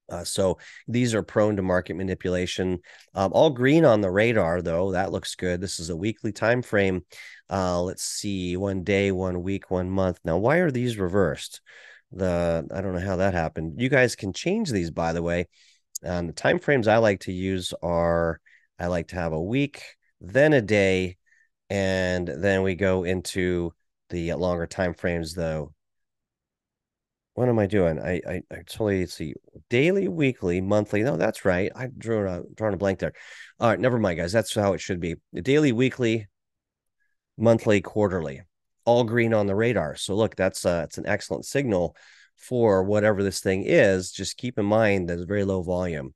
uh, so these are prone to market manipulation. Um, all green on the radar, though. That looks good. This is a weekly time frame. Uh, let's see, one day, one week, one month. Now, why are these reversed? The I don't know how that happened. You guys can change these, by the way. Um, the time frames I like to use are I like to have a week, then a day, and then we go into the longer time frames, though what am I doing? I I, I totally see daily, weekly, monthly. No, that's right. I drew a drawing a blank there. All right, never mind, guys. That's how it should be. Daily, weekly, monthly, quarterly, all green on the radar. So look, that's uh, it's an excellent signal for whatever this thing is. Just keep in mind that it's very low volume,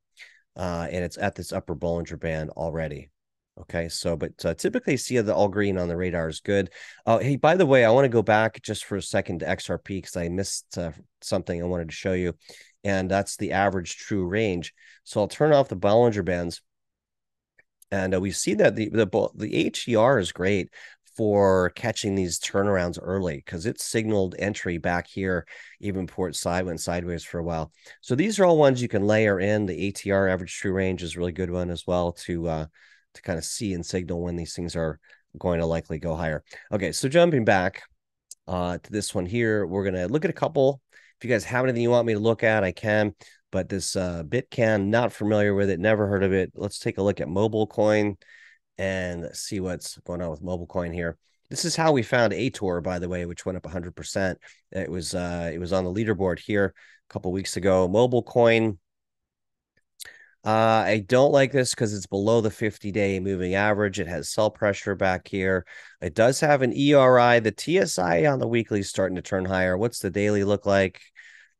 uh, and it's at this upper Bollinger Band already. Okay, so but uh, typically see the all green on the radar is good. Uh, hey, by the way, I want to go back just for a second to XRP because I missed uh, something I wanted to show you, and that's the average true range. So I'll turn off the Bollinger Bands, and uh, we see that the the the HER is great for catching these turnarounds early because it signaled entry back here, even it side went sideways for a while. So these are all ones you can layer in. The ATR average true range is a really good one as well to uh, to kind of see and signal when these things are going to likely go higher. Okay, so jumping back uh, to this one here, we're gonna look at a couple. If you guys have anything you want me to look at, I can. But this uh, Bitcan, not familiar with it, never heard of it. Let's take a look at Mobile Coin and see what's going on with mobile coin here. This is how we found Ator, by the way, which went up 100%. It was uh, it was on the leaderboard here a couple weeks ago. Mobile coin. Uh, I don't like this because it's below the 50 day moving average. It has sell pressure back here. It does have an ERI. The TSI on the weekly is starting to turn higher. What's the daily look like?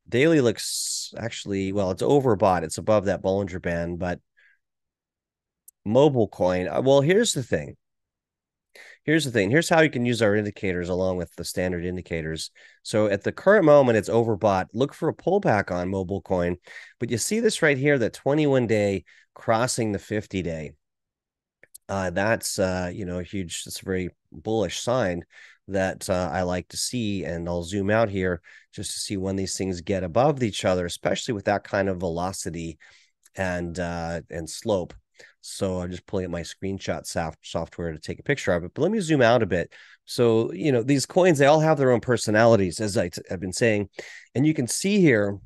Daily looks actually well, it's overbought. It's above that Bollinger Band, but mobile coin. Uh, well, here's the thing. Here's the thing. Here's how you can use our indicators along with the standard indicators. So at the current moment, it's overbought. Look for a pullback on mobile coin. But you see this right here, that 21 day crossing the 50 day. Uh, that's uh, you know a huge. It's a very bullish sign that uh, I like to see, and I'll zoom out here just to see when these things get above each other, especially with that kind of velocity and uh, and slope. So I'm just pulling up my screenshot soft software to take a picture of it. But let me zoom out a bit. So, you know, these coins, they all have their own personalities, as i t- I've been saying. And you can see here,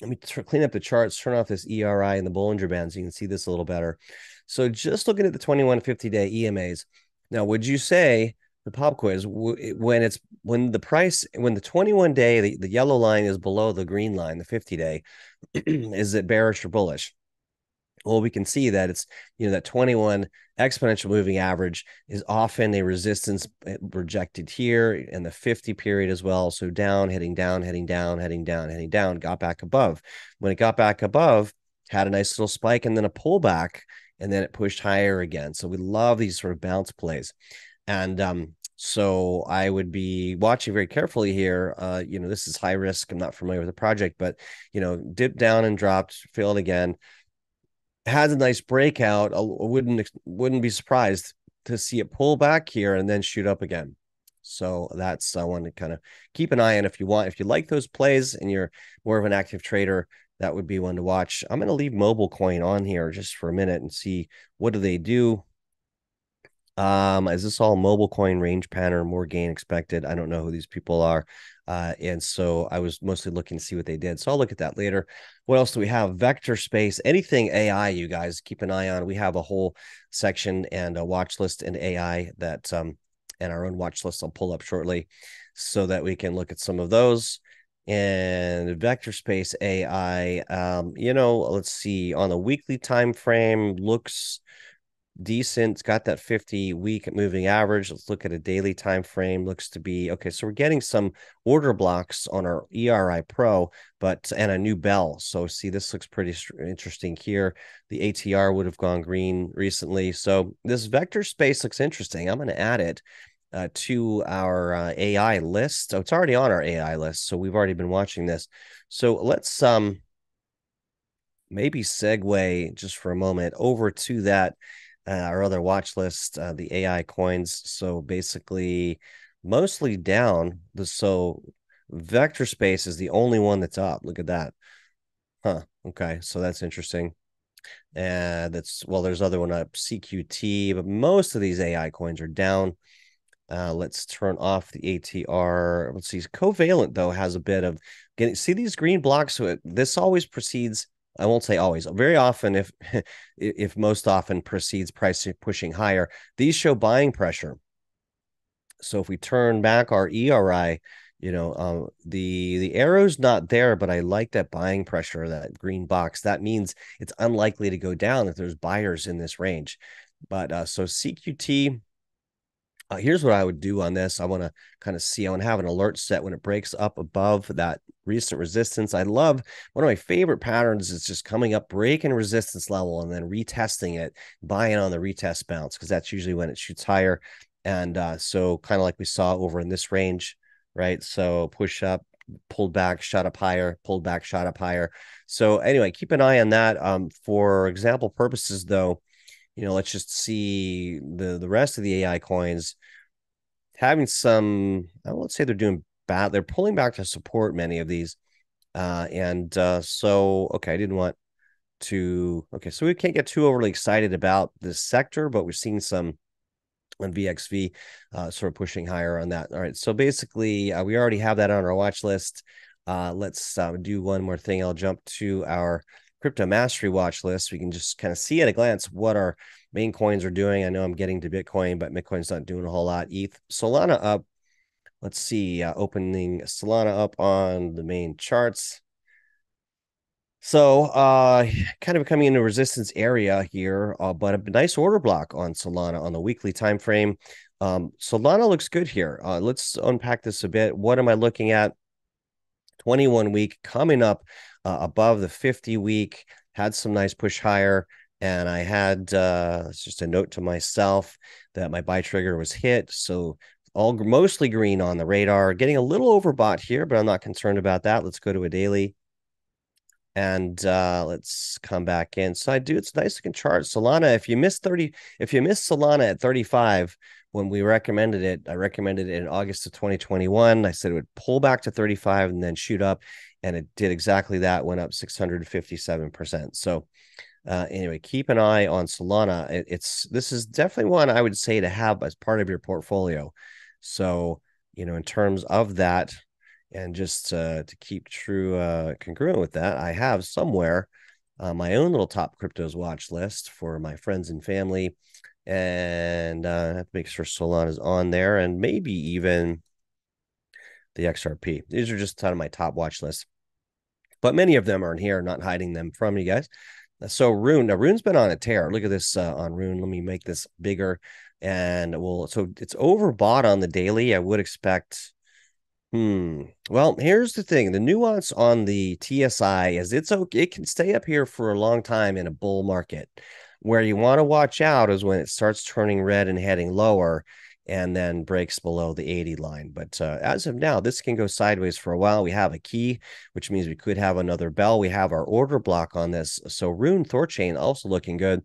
let me t- clean up the charts, turn off this ERI and the Bollinger Band so you can see this a little better. So just looking at the 2150 day EMAs. Now, would you say the pop quiz when it's when the price when the 21 day the, the yellow line is below the green line the 50 day is it bearish or bullish well, we can see that it's, you know, that 21 exponential moving average is often a resistance eh, rejected here in the 50 period as well. So down, heading down, heading down, heading down, heading down, got back above. When it got back above, had a nice little spike and then a pullback, and then it pushed higher again. So we love these sort of bounce plays. And um, so I would be watching very carefully here. Uh, you know, this is high risk. I'm not familiar with the project, but you know, dipped down and dropped, failed again has a nice breakout. I wouldn't wouldn't be surprised to see it pull back here and then shoot up again. So that's I want to kind of keep an eye on if you want if you like those plays and you're more of an active trader, that would be one to watch. I'm going to leave mobile coin on here just for a minute and see what do they do. Um, is this all mobile coin range pattern, more gain expected? I don't know who these people are. Uh, and so I was mostly looking to see what they did. So I'll look at that later. What else do we have? Vector space, anything AI, you guys keep an eye on. We have a whole section and a watch list in AI that um and our own watch list I'll pull up shortly so that we can look at some of those. And vector space AI, um, you know, let's see on the weekly time frame looks decent. It's got that 50 week moving average. Let's look at a daily time frame. Looks to be okay. So we're getting some order blocks on our ERI Pro, but and a new bell. So see, this looks pretty interesting here. The ATR would have gone green recently. So this vector space looks interesting. I'm going to add it. Uh, to our uh, AI list. So it's already on our AI list. So we've already been watching this. So let's um maybe segue just for a moment over to that uh, our other watch list, uh, the AI coins. So basically, mostly down. The so vector space is the only one that's up. Look at that. Huh. Okay. So that's interesting. And that's well, there's other one up, CQT, but most of these AI coins are down. Uh, let's turn off the ATR. Let's see. Covalent though has a bit of getting see these green blocks. So it, this always precedes I won't say always, very often, if if most often precedes price pushing higher, these show buying pressure. So if we turn back our ERI, you know, um, the the arrow's not there, but I like that buying pressure, that green box. That means it's unlikely to go down if there's buyers in this range. But uh, so CQT, Uh, here's what I would do on this. I want to kind of see, I want to have an alert set when it breaks up above that recent resistance. I love one of my favorite patterns is just coming up, breaking resistance level, and then retesting it, buying on the retest bounce, because that's usually when it shoots higher. And uh, so, kind of like we saw over in this range, right? So, push up, pulled back, shot up higher, pulled back, shot up higher. So, anyway, keep an eye on that. Um, for example purposes, though, you know, let's just see the the rest of the AI coins having some. I won't say they're doing bad. They're pulling back to support many of these, uh, and uh, so okay, I didn't want to. Okay, so we can't get too overly excited about this sector, but we're seeing some on VXV, uh, sort of pushing higher on that. All right, so basically, uh, we already have that on our watch list. Uh, let's uh, do one more thing. I'll jump to our crypto mastery watch list. We can just kind of see at a glance what our main coins are doing. I know I'm getting to Bitcoin, but Bitcoin's not doing a whole lot. ETH, Solana up. Let's see, uh, opening Solana up on the main charts. So, uh, kind of coming into resistance area here, uh, but a nice order block on Solana on the weekly time frame. Um, Solana looks good here. Uh, let's unpack this a bit. What am I looking at? 21 week coming up uh, above the 50 week, had some nice push higher. And I had uh, just a note to myself that my buy trigger was hit. So all mostly green on the radar, getting a little overbought here, but I'm not concerned about that. Let's go to a daily and uh, let's come back in. So I do. It's nice looking chart. Solana. If you missed 30, if you missed Solana at 35 when we recommended it, I recommended it in August of 2021. I said it would pull back to 35 and then shoot up and it did exactly that went up 657% so uh, anyway keep an eye on solana. It, it's this is definitely one i would say to have as part of your portfolio. So you know in terms of that and just uh, to keep true uh, congruent with that i have somewhere uh, my own little top cryptos watch list for my friends and family. And uh, I have to make sure Solana is on there, and maybe even the XRP. These are just kind of my top watch list but many of them are in here, not hiding them from you guys. So Rune, now Rune's been on a tear. Look at this uh, on Rune. Let me make this bigger, and we'll. So it's overbought on the daily. I would expect. Hmm. Well, here's the thing: the nuance on the TSI is it's okay. It can stay up here for a long time in a bull market. Where you want to watch out is when it starts turning red and heading lower and then breaks below the 80 line. But uh, as of now, this can go sideways for a while. We have a key, which means we could have another bell. We have our order block on this. So Rune Thorchain also looking good.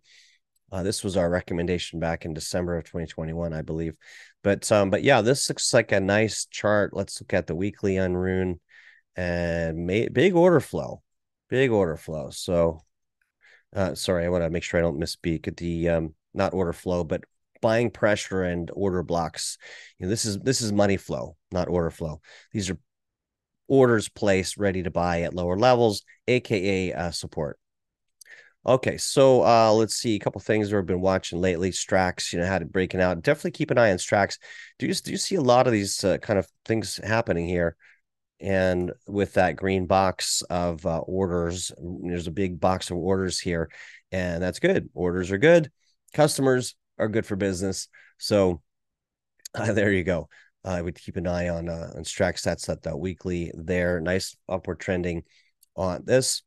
Uh, this was our recommendation back in December of 2021, I believe. But um, but yeah, this looks like a nice chart. Let's look at the weekly on Rune and big order flow, big order flow. So uh, sorry, I want to make sure I don't misspeak. The um, not order flow, but buying pressure and order blocks. You know, this is this is money flow, not order flow. These are orders placed ready to buy at lower levels, aka uh, support. Okay, so uh, let's see a couple things we've been watching lately. Strax, you know, had it breaking out. Definitely keep an eye on Strax. Do you do you see a lot of these uh, kind of things happening here? And with that green box of uh, orders, there's a big box of orders here, and that's good. Orders are good. Customers are good for business. So uh, there you go. I would keep an eye on uh, on Strax that weekly there. Nice upward trending on this.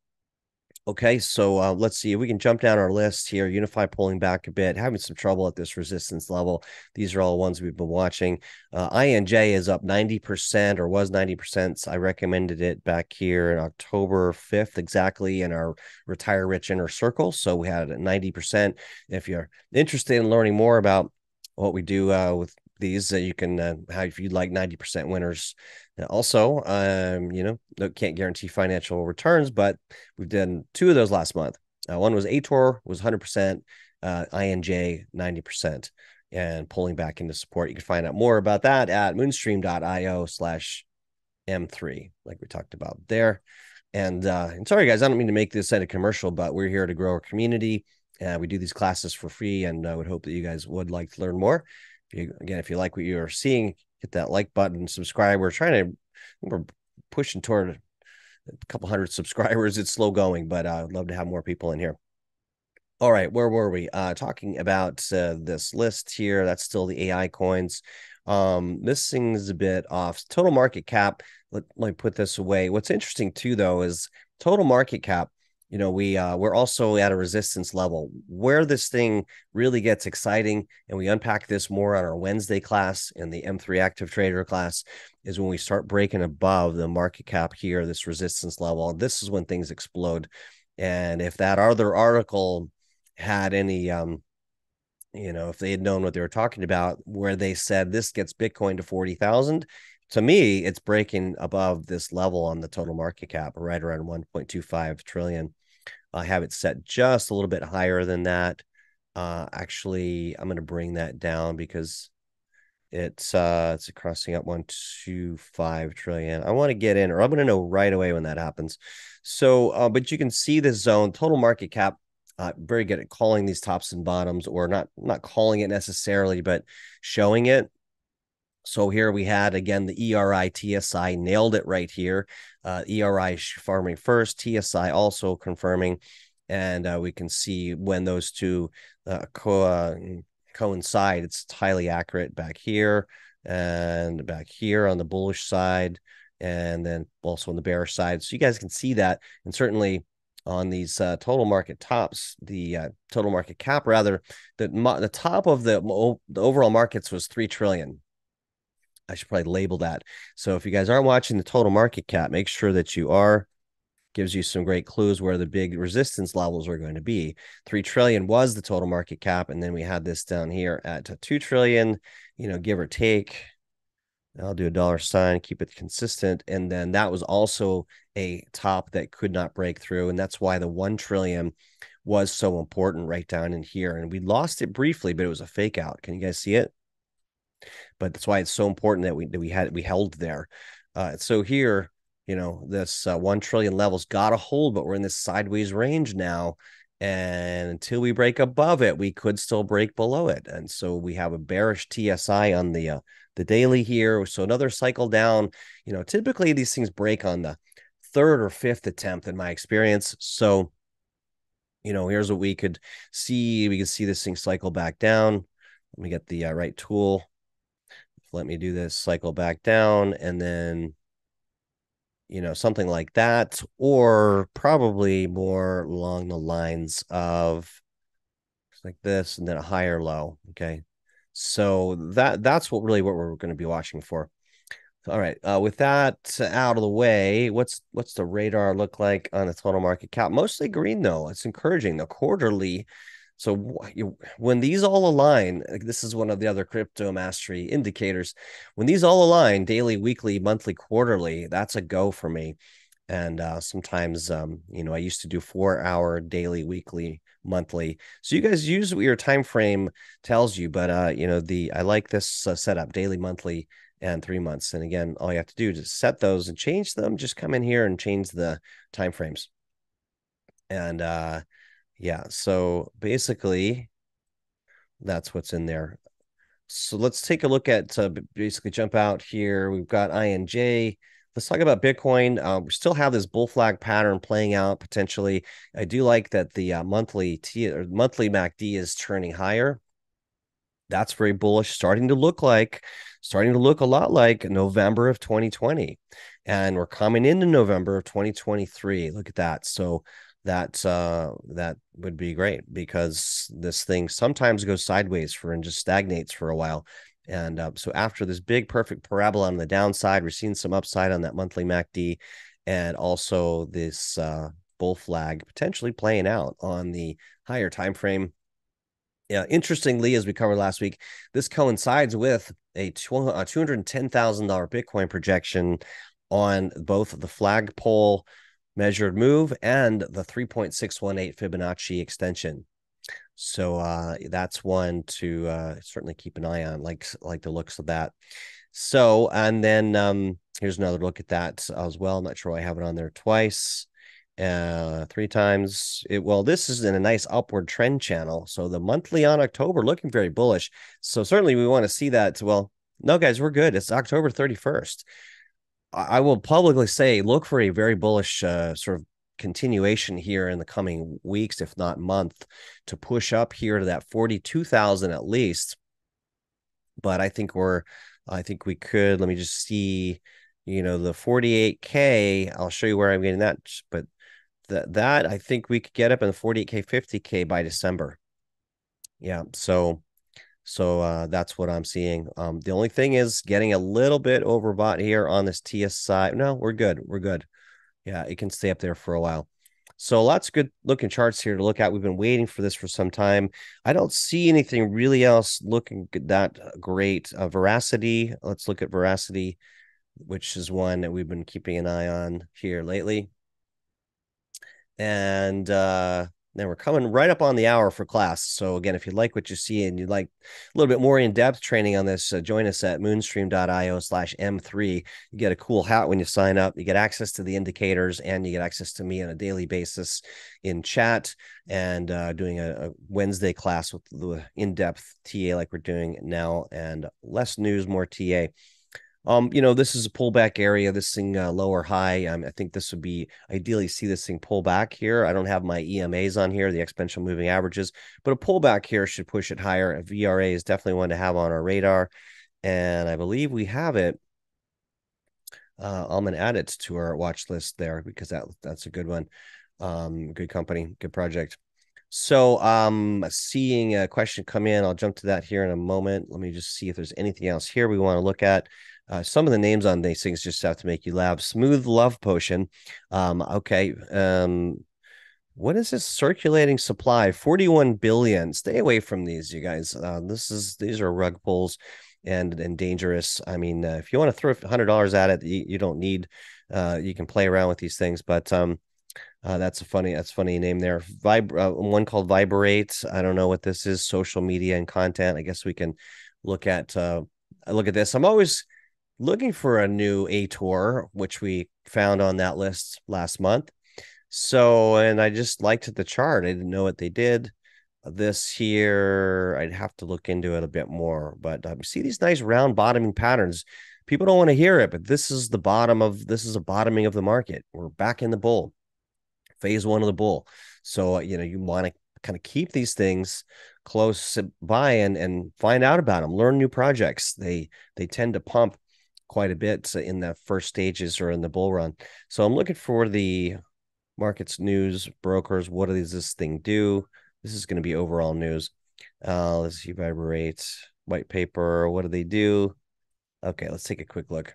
Okay, so uh, let's see if we can jump down our list here. Unify pulling back a bit, having some trouble at this resistance level. These are all ones we've been watching. Uh, INJ is up 90% or was 90%. I recommended it back here in October 5th, exactly in our Retire Rich Inner Circle. So we had 90%. If you're interested in learning more about what we do uh, with these uh, you can uh, have if you'd like 90% winners. Also um you know can't guarantee financial returns but we've done two of those last month. Uh, one was ator was 100% uh, inj 90% and pulling back into support. You can find out more about that at moonstream.io slash m3 like we talked about there. And uh and sorry guys i don't mean to make this a commercial but we're here to grow our community and we do these classes for free and i would hope that you guys would like to learn more you, again, if you like what you're seeing, hit that like button, subscribe. We're trying to, we're pushing toward a couple hundred subscribers. It's slow going, but uh, I'd love to have more people in here. All right, where were we? Uh, talking about uh, this list here. That's still the AI coins. Um, this thing's a bit off. Total market cap. Let, let me put this away. What's interesting too, though, is total market cap. You know, we uh, we're also at a resistance level where this thing really gets exciting, and we unpack this more on our Wednesday class in the M3 Active Trader class. Is when we start breaking above the market cap here, this resistance level. This is when things explode. And if that other article had any um you know if they had known what they were talking about where they said this gets bitcoin to 40,000 to me it's breaking above this level on the total market cap right around 1.25 trillion i have it set just a little bit higher than that. Uh actually i'm going to bring that down because it's uh it's crossing up 125 trillion. I want to get in or i'm going to know right away when that happens. So uh, but you can see this zone total market cap uh, very good at calling these tops and bottoms, or not not calling it necessarily, but showing it. So here we had again the ERI TSI nailed it right here. Uh, ERI farming first, TSI also confirming, and uh, we can see when those two uh, co- uh, coincide. It's highly accurate back here and back here on the bullish side, and then also on the bearish side. So you guys can see that, and certainly on these uh, total market tops, the uh, total market cap rather, the the top of the, the overall markets was three trillion. I should probably label that. So if you guys aren't watching the total market cap, make sure that you are. Gives you some great clues where the big resistance levels are going to be. Three trillion was the total market cap, and then we had this down here at two trillion. You know, give or take. I'll do a dollar sign, keep it consistent. And then that was also a top that could not break through. And that's why the 1 trillion was so important right down in here. And we lost it briefly, but it was a fake out. Can you guys see it? But that's why it's so important that we that we had we held there. Uh, so here, you know, this uh, 1 trillion levels got a hold, but we're in this sideways range now. And until we break above it, we could still break below it. And so we have a bearish TSI on the uh, the daily here. So another cycle down. You know, typically these things break on the third or fifth attempt in my experience. So, you know, here's what we could see. We could see this thing cycle back down. Let me get the uh, right tool. Let me do this cycle back down and then, you know, something like that, or probably more along the lines of like this and then a higher low. Okay. So that that's what really what we're going to be watching for. All right. Uh, with that out of the way, what's what's the radar look like on the total market cap? Mostly green though. It's encouraging. The quarterly. So when these all align, this is one of the other crypto mastery indicators. When these all align, daily, weekly, monthly, quarterly, that's a go for me. And uh, sometimes, um, you know, I used to do four hour daily, weekly monthly. So you guys use what your time frame tells you, but uh, you know, the I like this uh, setup daily, monthly, and three months. And again, all you have to do is set those and change them. Just come in here and change the time frames. And uh, yeah, so basically, that's what's in there. So let's take a look at uh, basically jump out here. We've got INJ let's talk about Bitcoin. Uh, we still have this bull flag pattern playing out potentially. I do like that the uh, monthly T or monthly MACD is turning higher. That's very bullish, starting to look like, starting to look a lot like November of 2020, and we're coming into November of 2023. Look at that. So that uh, that would be great because this thing sometimes goes sideways for and just stagnates for a while. And uh, so after this big perfect parabola on the downside, we're seeing some upside on that monthly MACD and also this uh, bull flag potentially playing out on the higher time frame. Yeah, interestingly, as we covered last week, this coincides with a $210,000 Bitcoin projection on both the flagpole measured move and the 3.618 Fibonacci extension. So uh, that's one to uh, certainly keep an eye on, like like the looks of that. So and then um, here's another look at that as well. I'm not sure I have it on there twice, uh, three times. It, well, this is in a nice upward trend channel. So the monthly on October looking very bullish. So certainly we want to see that. Well, no, guys, we're good. It's October 31st. I will publicly say look for a very bullish uh, sort of continuation here in the coming weeks, if not month, to push up here to that 42,000 at least. But I think we're, I think we could, let me just see, you know, the 48K. I'll show you where I'm getting that. But that, that I think we could get up in the 48K, 50K by December. Yeah. So, so uh, that's what I'm seeing. Um, the only thing is getting a little bit overbought here on this TSI. No, we're good. We're good. Yeah, it can stay up there for a while. So lots of good looking charts here to look at. We've been waiting for this for some time. I don't see anything really else looking that great. Uh, Verasity. Let's look at Verasity, which is one that we've been keeping an eye on here lately. And uh, now we're coming right up on the hour for class. So again, if you like what you see and you'd like a little bit more in-depth training on this, uh, join us at moonstream.io slash M3. You get a cool hat when you sign up. You get access to the indicators and you get access to me on a daily basis in chat and uh, doing a, a Wednesday class with the in-depth TA like we're doing now and less news, more TA. Um, you know, this is a pullback area. This thing uh, lower high. Um, I think this would be ideally see this thing pull back here. I don't have my EMAs on here, the exponential moving averages, but a pullback here should push it higher. A VRA is definitely one to have on our radar, and I believe we have it. Uh, I'm gonna add it to our watch list there because that that's a good one. Um, good company, good project. So, um, seeing a question come in, I'll jump to that here in a moment. Let me just see if there's anything else here we want to look at. Uh, some of the names on these things just have to make you laugh. Smooth Love Potion. Um, okay. Um, what is this circulating supply? 41 billion. Stay away from these, you guys. Uh, this is these are rug pulls and and dangerous. I mean, uh, if you want to throw hundred dollars at it, you, you don't need. Uh, you can play around with these things, but um, uh, that's a funny that's funny name there. Vib- uh, one called Viberate. I don't know what this is. Social media and content. I guess we can look at uh, look at this. I'm always looking for a new Ator, which we found on that list last month. So, and I just liked the chart. I didn't know what they did. This here, I'd have to look into it a bit more. But um, see these nice round bottoming patterns. People don't want to hear it, but this is the bottom of this is a bottoming of the market. We're back in the bull, phase one of the bull. So you know you want to kind of keep these things close by and and find out about them. Learn new projects. They they tend to pump quite a bit in the first stages or in the bull run. So I'm looking for the markets news brokers. What does this thing do? This is going to be overall news. Uh, let's see, Viberate white paper. What do they do? Okay, let's take a quick look.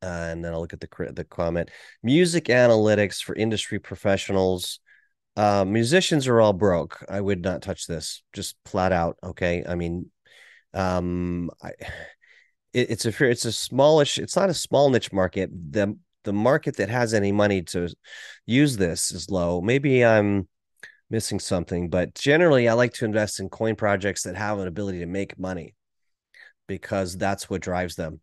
Uh, and then I'll look at the the comment. Music analytics for industry professionals. Uh, musicians are all broke. I would not touch this, just flat out. Okay, I mean, um, I it, it's a it's a smallish it's not a small niche market the the market that has any money to use this is low maybe i'm missing something but generally i like to invest in coin projects that have an ability to make money because that's what drives them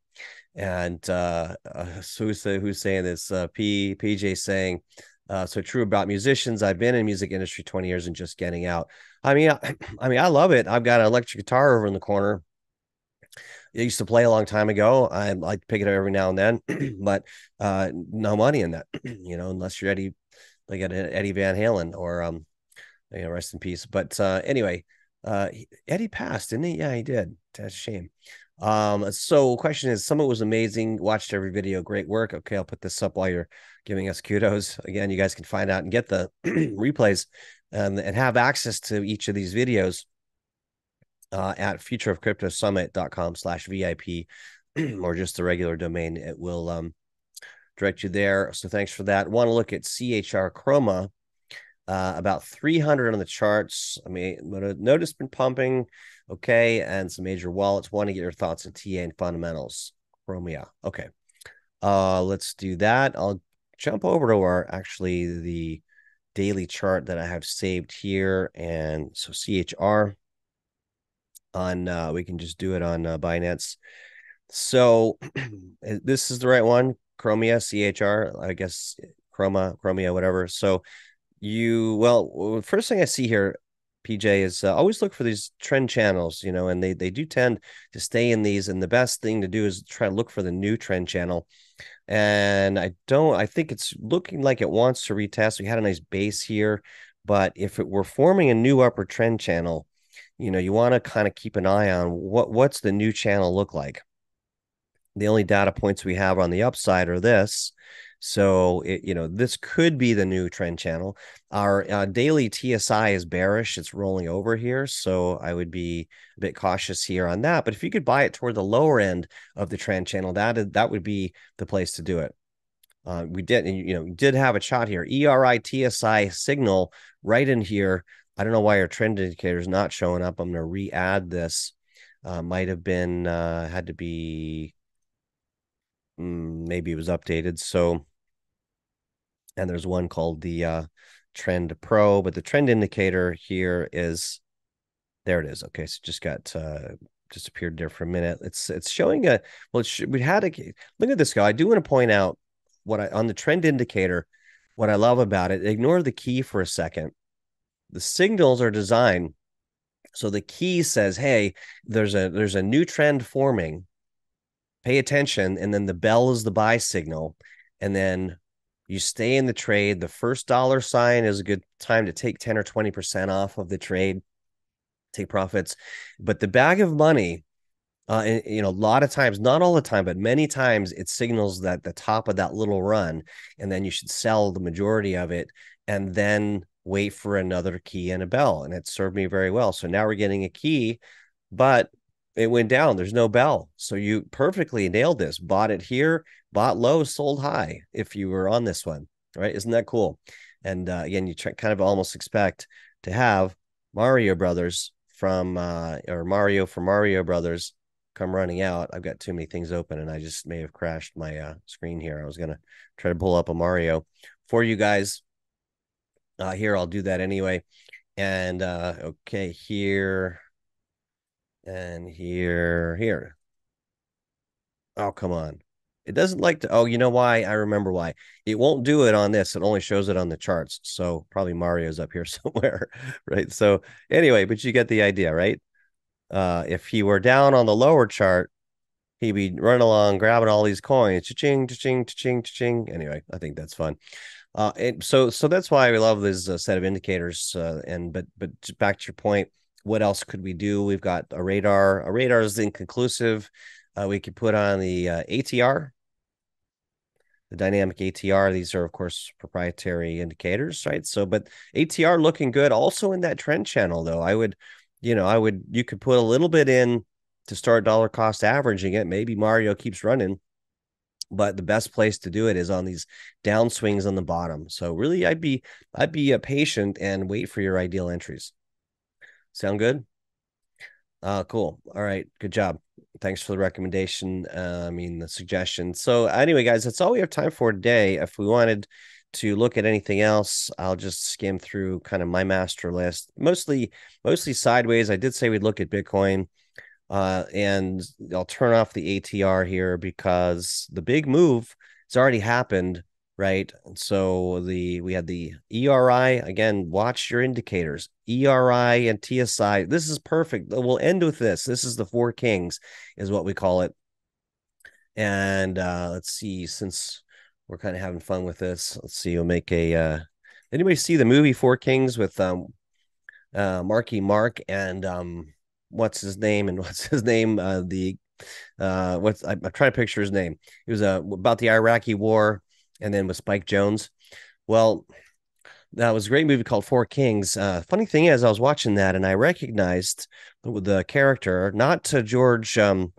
and uh, uh so who's, who's saying this uh p pj saying uh, so true about musicians. I've been in music industry 20 years and just getting out. I mean, I, I mean, I love it. I've got an electric guitar over in the corner I used to play a long time ago. I like pick it up every now and then, but uh, no money in that, you know, unless you're Eddie, like Eddie Van Halen or, um, you know, rest in peace. But uh, anyway, uh, Eddie passed, didn't he? Yeah, he did. That's a shame. Um, so question is, Summit was amazing. Watched every video. Great work. Okay, I'll put this up while you're giving us kudos. Again, you guys can find out and get the replays and, and have access to each of these videos uh, at futureofcryptosummit.com slash VIP or just the regular domain. It will um, direct you there. So thanks for that. Want to look at CHR Chroma, uh, about 300 on the charts. I mean, notice been pumping, okay, and some major wallets. Want to get your thoughts on TA and fundamentals. Chromia, okay. Uh, let's do that. I'll jump over to our actually the daily chart that I have saved here, and so CHR on uh, we can just do it on uh, Binance. So this is the right one, Chromia CHR, I guess Chroma, Chromia, whatever. So you well, first thing I see here, PJ is uh, always look for these trend channels, you know, and they they do tend to stay in these. And the best thing to do is try to look for the new trend channel. And I don't, I think it's looking like it wants to retest. We had a nice base here, but if it were forming a new upper trend channel, you know, you want to kind of keep an eye on what what's the new channel look like. The only data points we have on the upside are this. So, it, you know, this could be the new trend channel. Our uh, daily TSI is bearish. It's rolling over here. So I would be a bit cautious here on that. But if you could buy it toward the lower end of the trend channel, that, that would be the place to do it. Uh, we did, you know, did have a shot here. ERI TSI signal right in here. I don't know why our trend indicator is not showing up. I'm going to re-add this. Uh, might have been uh, had to be mm, maybe it was updated. So, and there's one called the uh, Trend Pro, but the trend indicator here is there. It is okay. So just got uh, disappeared there for a minute. It's it's showing a well. It we had a look at this guy. I do want to point out what I on the trend indicator. What I love about it. Ignore the key for a second. The signals are designed so the key says, "Hey, there's a there's a new trend forming. Pay attention and then the bell is the buy signal and then you stay in the trade. The first dollar sign is a good time to take 10 or 20% off of the trade take profits. But the bag of money uh, you know, a lot of times, not all the time, but many times it signals that the top of that little run, and then you should sell the majority of it and then wait for another key and a bell. And it served me very well. So now we're getting a key, but it went down. There's no bell. So you perfectly nailed this. Bought it here, bought low, sold high if you were on this one. Right. Isn't that cool? And uh, again, you try, kind of almost expect to have Mario Brothers from uh, or Mario from Mario Brothers come running out. I've got too many things open and I just may have crashed my uh, screen here. I was going to try to pull up a Mario for you guys. Uh, here, I'll do that anyway. And uh, okay, here and here, here. Oh, come on. It doesn't like to. Oh, you know why? I remember why. It won't do it on this. It only shows it on the charts. So probably Mario's up here somewhere, right? So anyway, but you get the idea, right? Uh, if he were down on the lower chart, he'd be running along grabbing all these coins, cha-ching, cha-ching, cha-ching, cha-ching. Anyway, I think that's fun. Uh, and so so that's why we love this uh, set of indicators. Uh, and but but back to your point, what else could we do? We've got a radar. A radar is inconclusive. Uh, we could put on the uh, ATR, the dynamic ATR. These are, of course, proprietary indicators, right? So, but ATR looking good. Also in that trend channel, though, I would, you know, I would, you could put a little bit in to start dollar cost averaging it. Maybe Mario keeps running, but the best place to do it is on these downswings on the bottom. So really, I'd be, I'd be a patient and wait for your ideal entries. Sound good? Uh, cool. All right. Good job. Thanks for the recommendation. Uh, I mean, the suggestion. So, anyway, guys, that's all we have time for today. If we wanted to look at anything else, I'll just skim through kind of my master list. Mostly, mostly sideways. I did say we'd look at Bitcoin. Uh, and I'll turn off the ATR here because the big move has already happened right? So the we had the ERI again. Watch your indicators. ERI and TSI. This is perfect. We'll end with this. This is the four kings, is what we call it. And uh, let's see, since we're kind of having fun with this, let's see. We'll make a. Uh, anybody see the movie Four Kings with um, uh, Marky Mark and um, what's his name and what's his name? Uh, the uh, what's I, I'm trying to picture his name. It was uh, about the Iraqi War and then with Spike Jonze. Well, that was a great movie called Four Kings. Uh, funny thing is, I was watching that and I recognized the character, not to George. Um,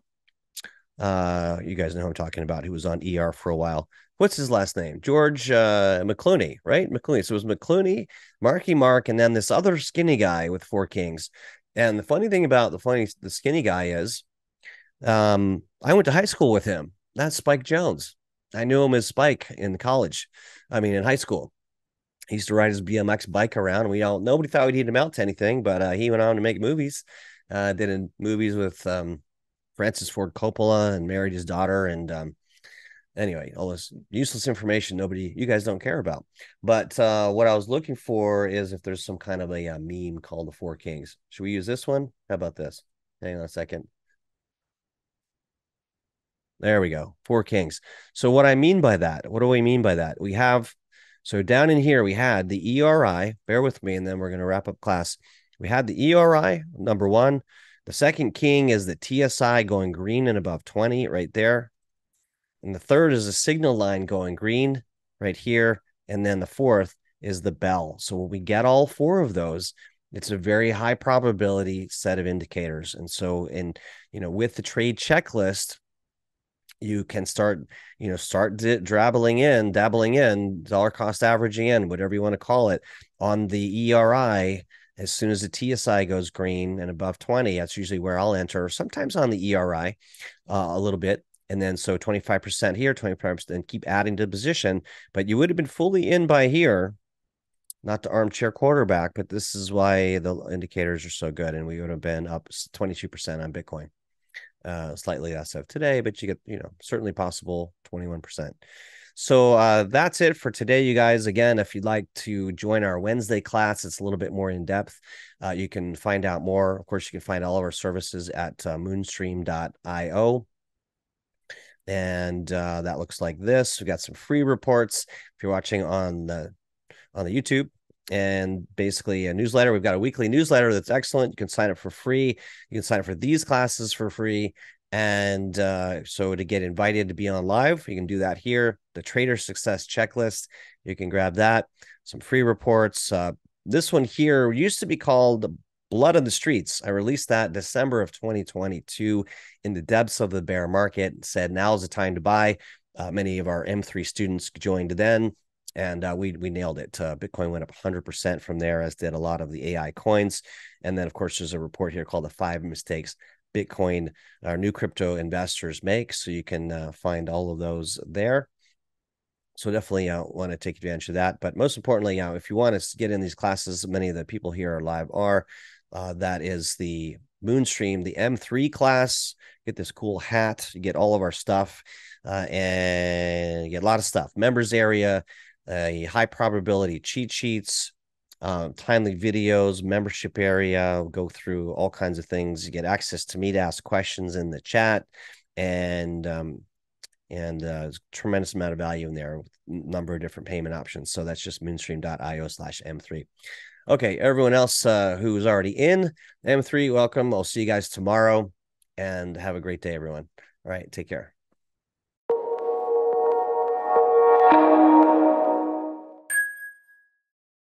uh, you guys know who I'm talking about. Who was on ER for a while. What's his last name? George uh, McClooney, right? McClooney. So it was McClooney, Marky Mark, and then this other skinny guy with Four Kings. And the funny thing about the funny the skinny guy is, um, I went to high school with him. That's Spike Jonze. I knew him as Spike in college. I mean, in high school. He used to ride his BMX bike around. We all nobody thought he'd amount to anything, but uh, he went on to make movies. Uh, did in movies with um, Francis Ford Coppola and married his daughter. And um, anyway, all this useless information nobody you guys don't care about. But uh, what I was looking for is if there's some kind of a, a meme called the Four Kings. Should we use this one? How about this? Hang on a second. There we go. Four kings. So what I mean by that, what do we mean by that? We have so down in here we had the ERI. Bear with me, and then we're going to wrap up class. We had the ERI number one. The second king is the TSI going green and above 20 right there. And the third is a signal line going green right here. And then the fourth is the bell. So when we get all four of those, it's a very high probability set of indicators. And so in, you know, with the trade checklist, you can start, you know, start d- dabbling in, dabbling in, dollar cost averaging in, whatever you want to call it, on the ERI. As soon as the TSI goes green and above 20, that's usually where I'll enter. Sometimes on the ERI uh, a little bit, and then so 25% here, 25%, and keep adding to the position. But you would have been fully in by here, not the armchair quarterback, but this is why the indicators are so good. And we would have been up 22% on Bitcoin. Uh, slightly less of today, but you get, you know, certainly possible 21%. So uh, that's it for today, you guys. Again, if you'd like to join our Wednesday class, it's a little bit more in depth. Uh, you can find out more. Of course, you can find all of our services at uh, moonstream.io and uh, that looks like this. We've got some free reports if you're watching on the on the YouTube, and basically a newsletter. We've got a weekly newsletter that's excellent. You can sign up for free. You can sign up for these classes for free. And uh, so to get invited to be on live, you can do that here. The Trader Success Checklist, you can grab that. Some free reports. Uh, this one here used to be called Blood on the Streets. I released that December of 2022 in the depths of the bear market. And said now's the time to buy. Uh, many of our M3 students joined then, and uh, we we nailed it. Uh, Bitcoin went up 100% from there, as did a lot of the AI coins. And then, of course, there's a report here called the Five Mistakes Bitcoin, our new crypto investors make. So you can uh, find all of those there. So definitely uh, want to take advantage of that. But most importantly, uh, if you want to get in these classes, many of the people here are live are uh, that is the Moonstream, the M3 class. Get this cool hat. You get all of our stuff, uh, and get a lot of stuff. Members area, a high probability cheat sheets, uh, timely videos, membership area. Go through all kinds of things. You get access to me to ask questions in the chat, and um, and uh, tremendous amount of value in there number of different payment options. So that's just moonstream.io slash M3. Okay, everyone else uh, who's already in M3, welcome. I'll see you guys tomorrow and have a great day, everyone. All right, take care.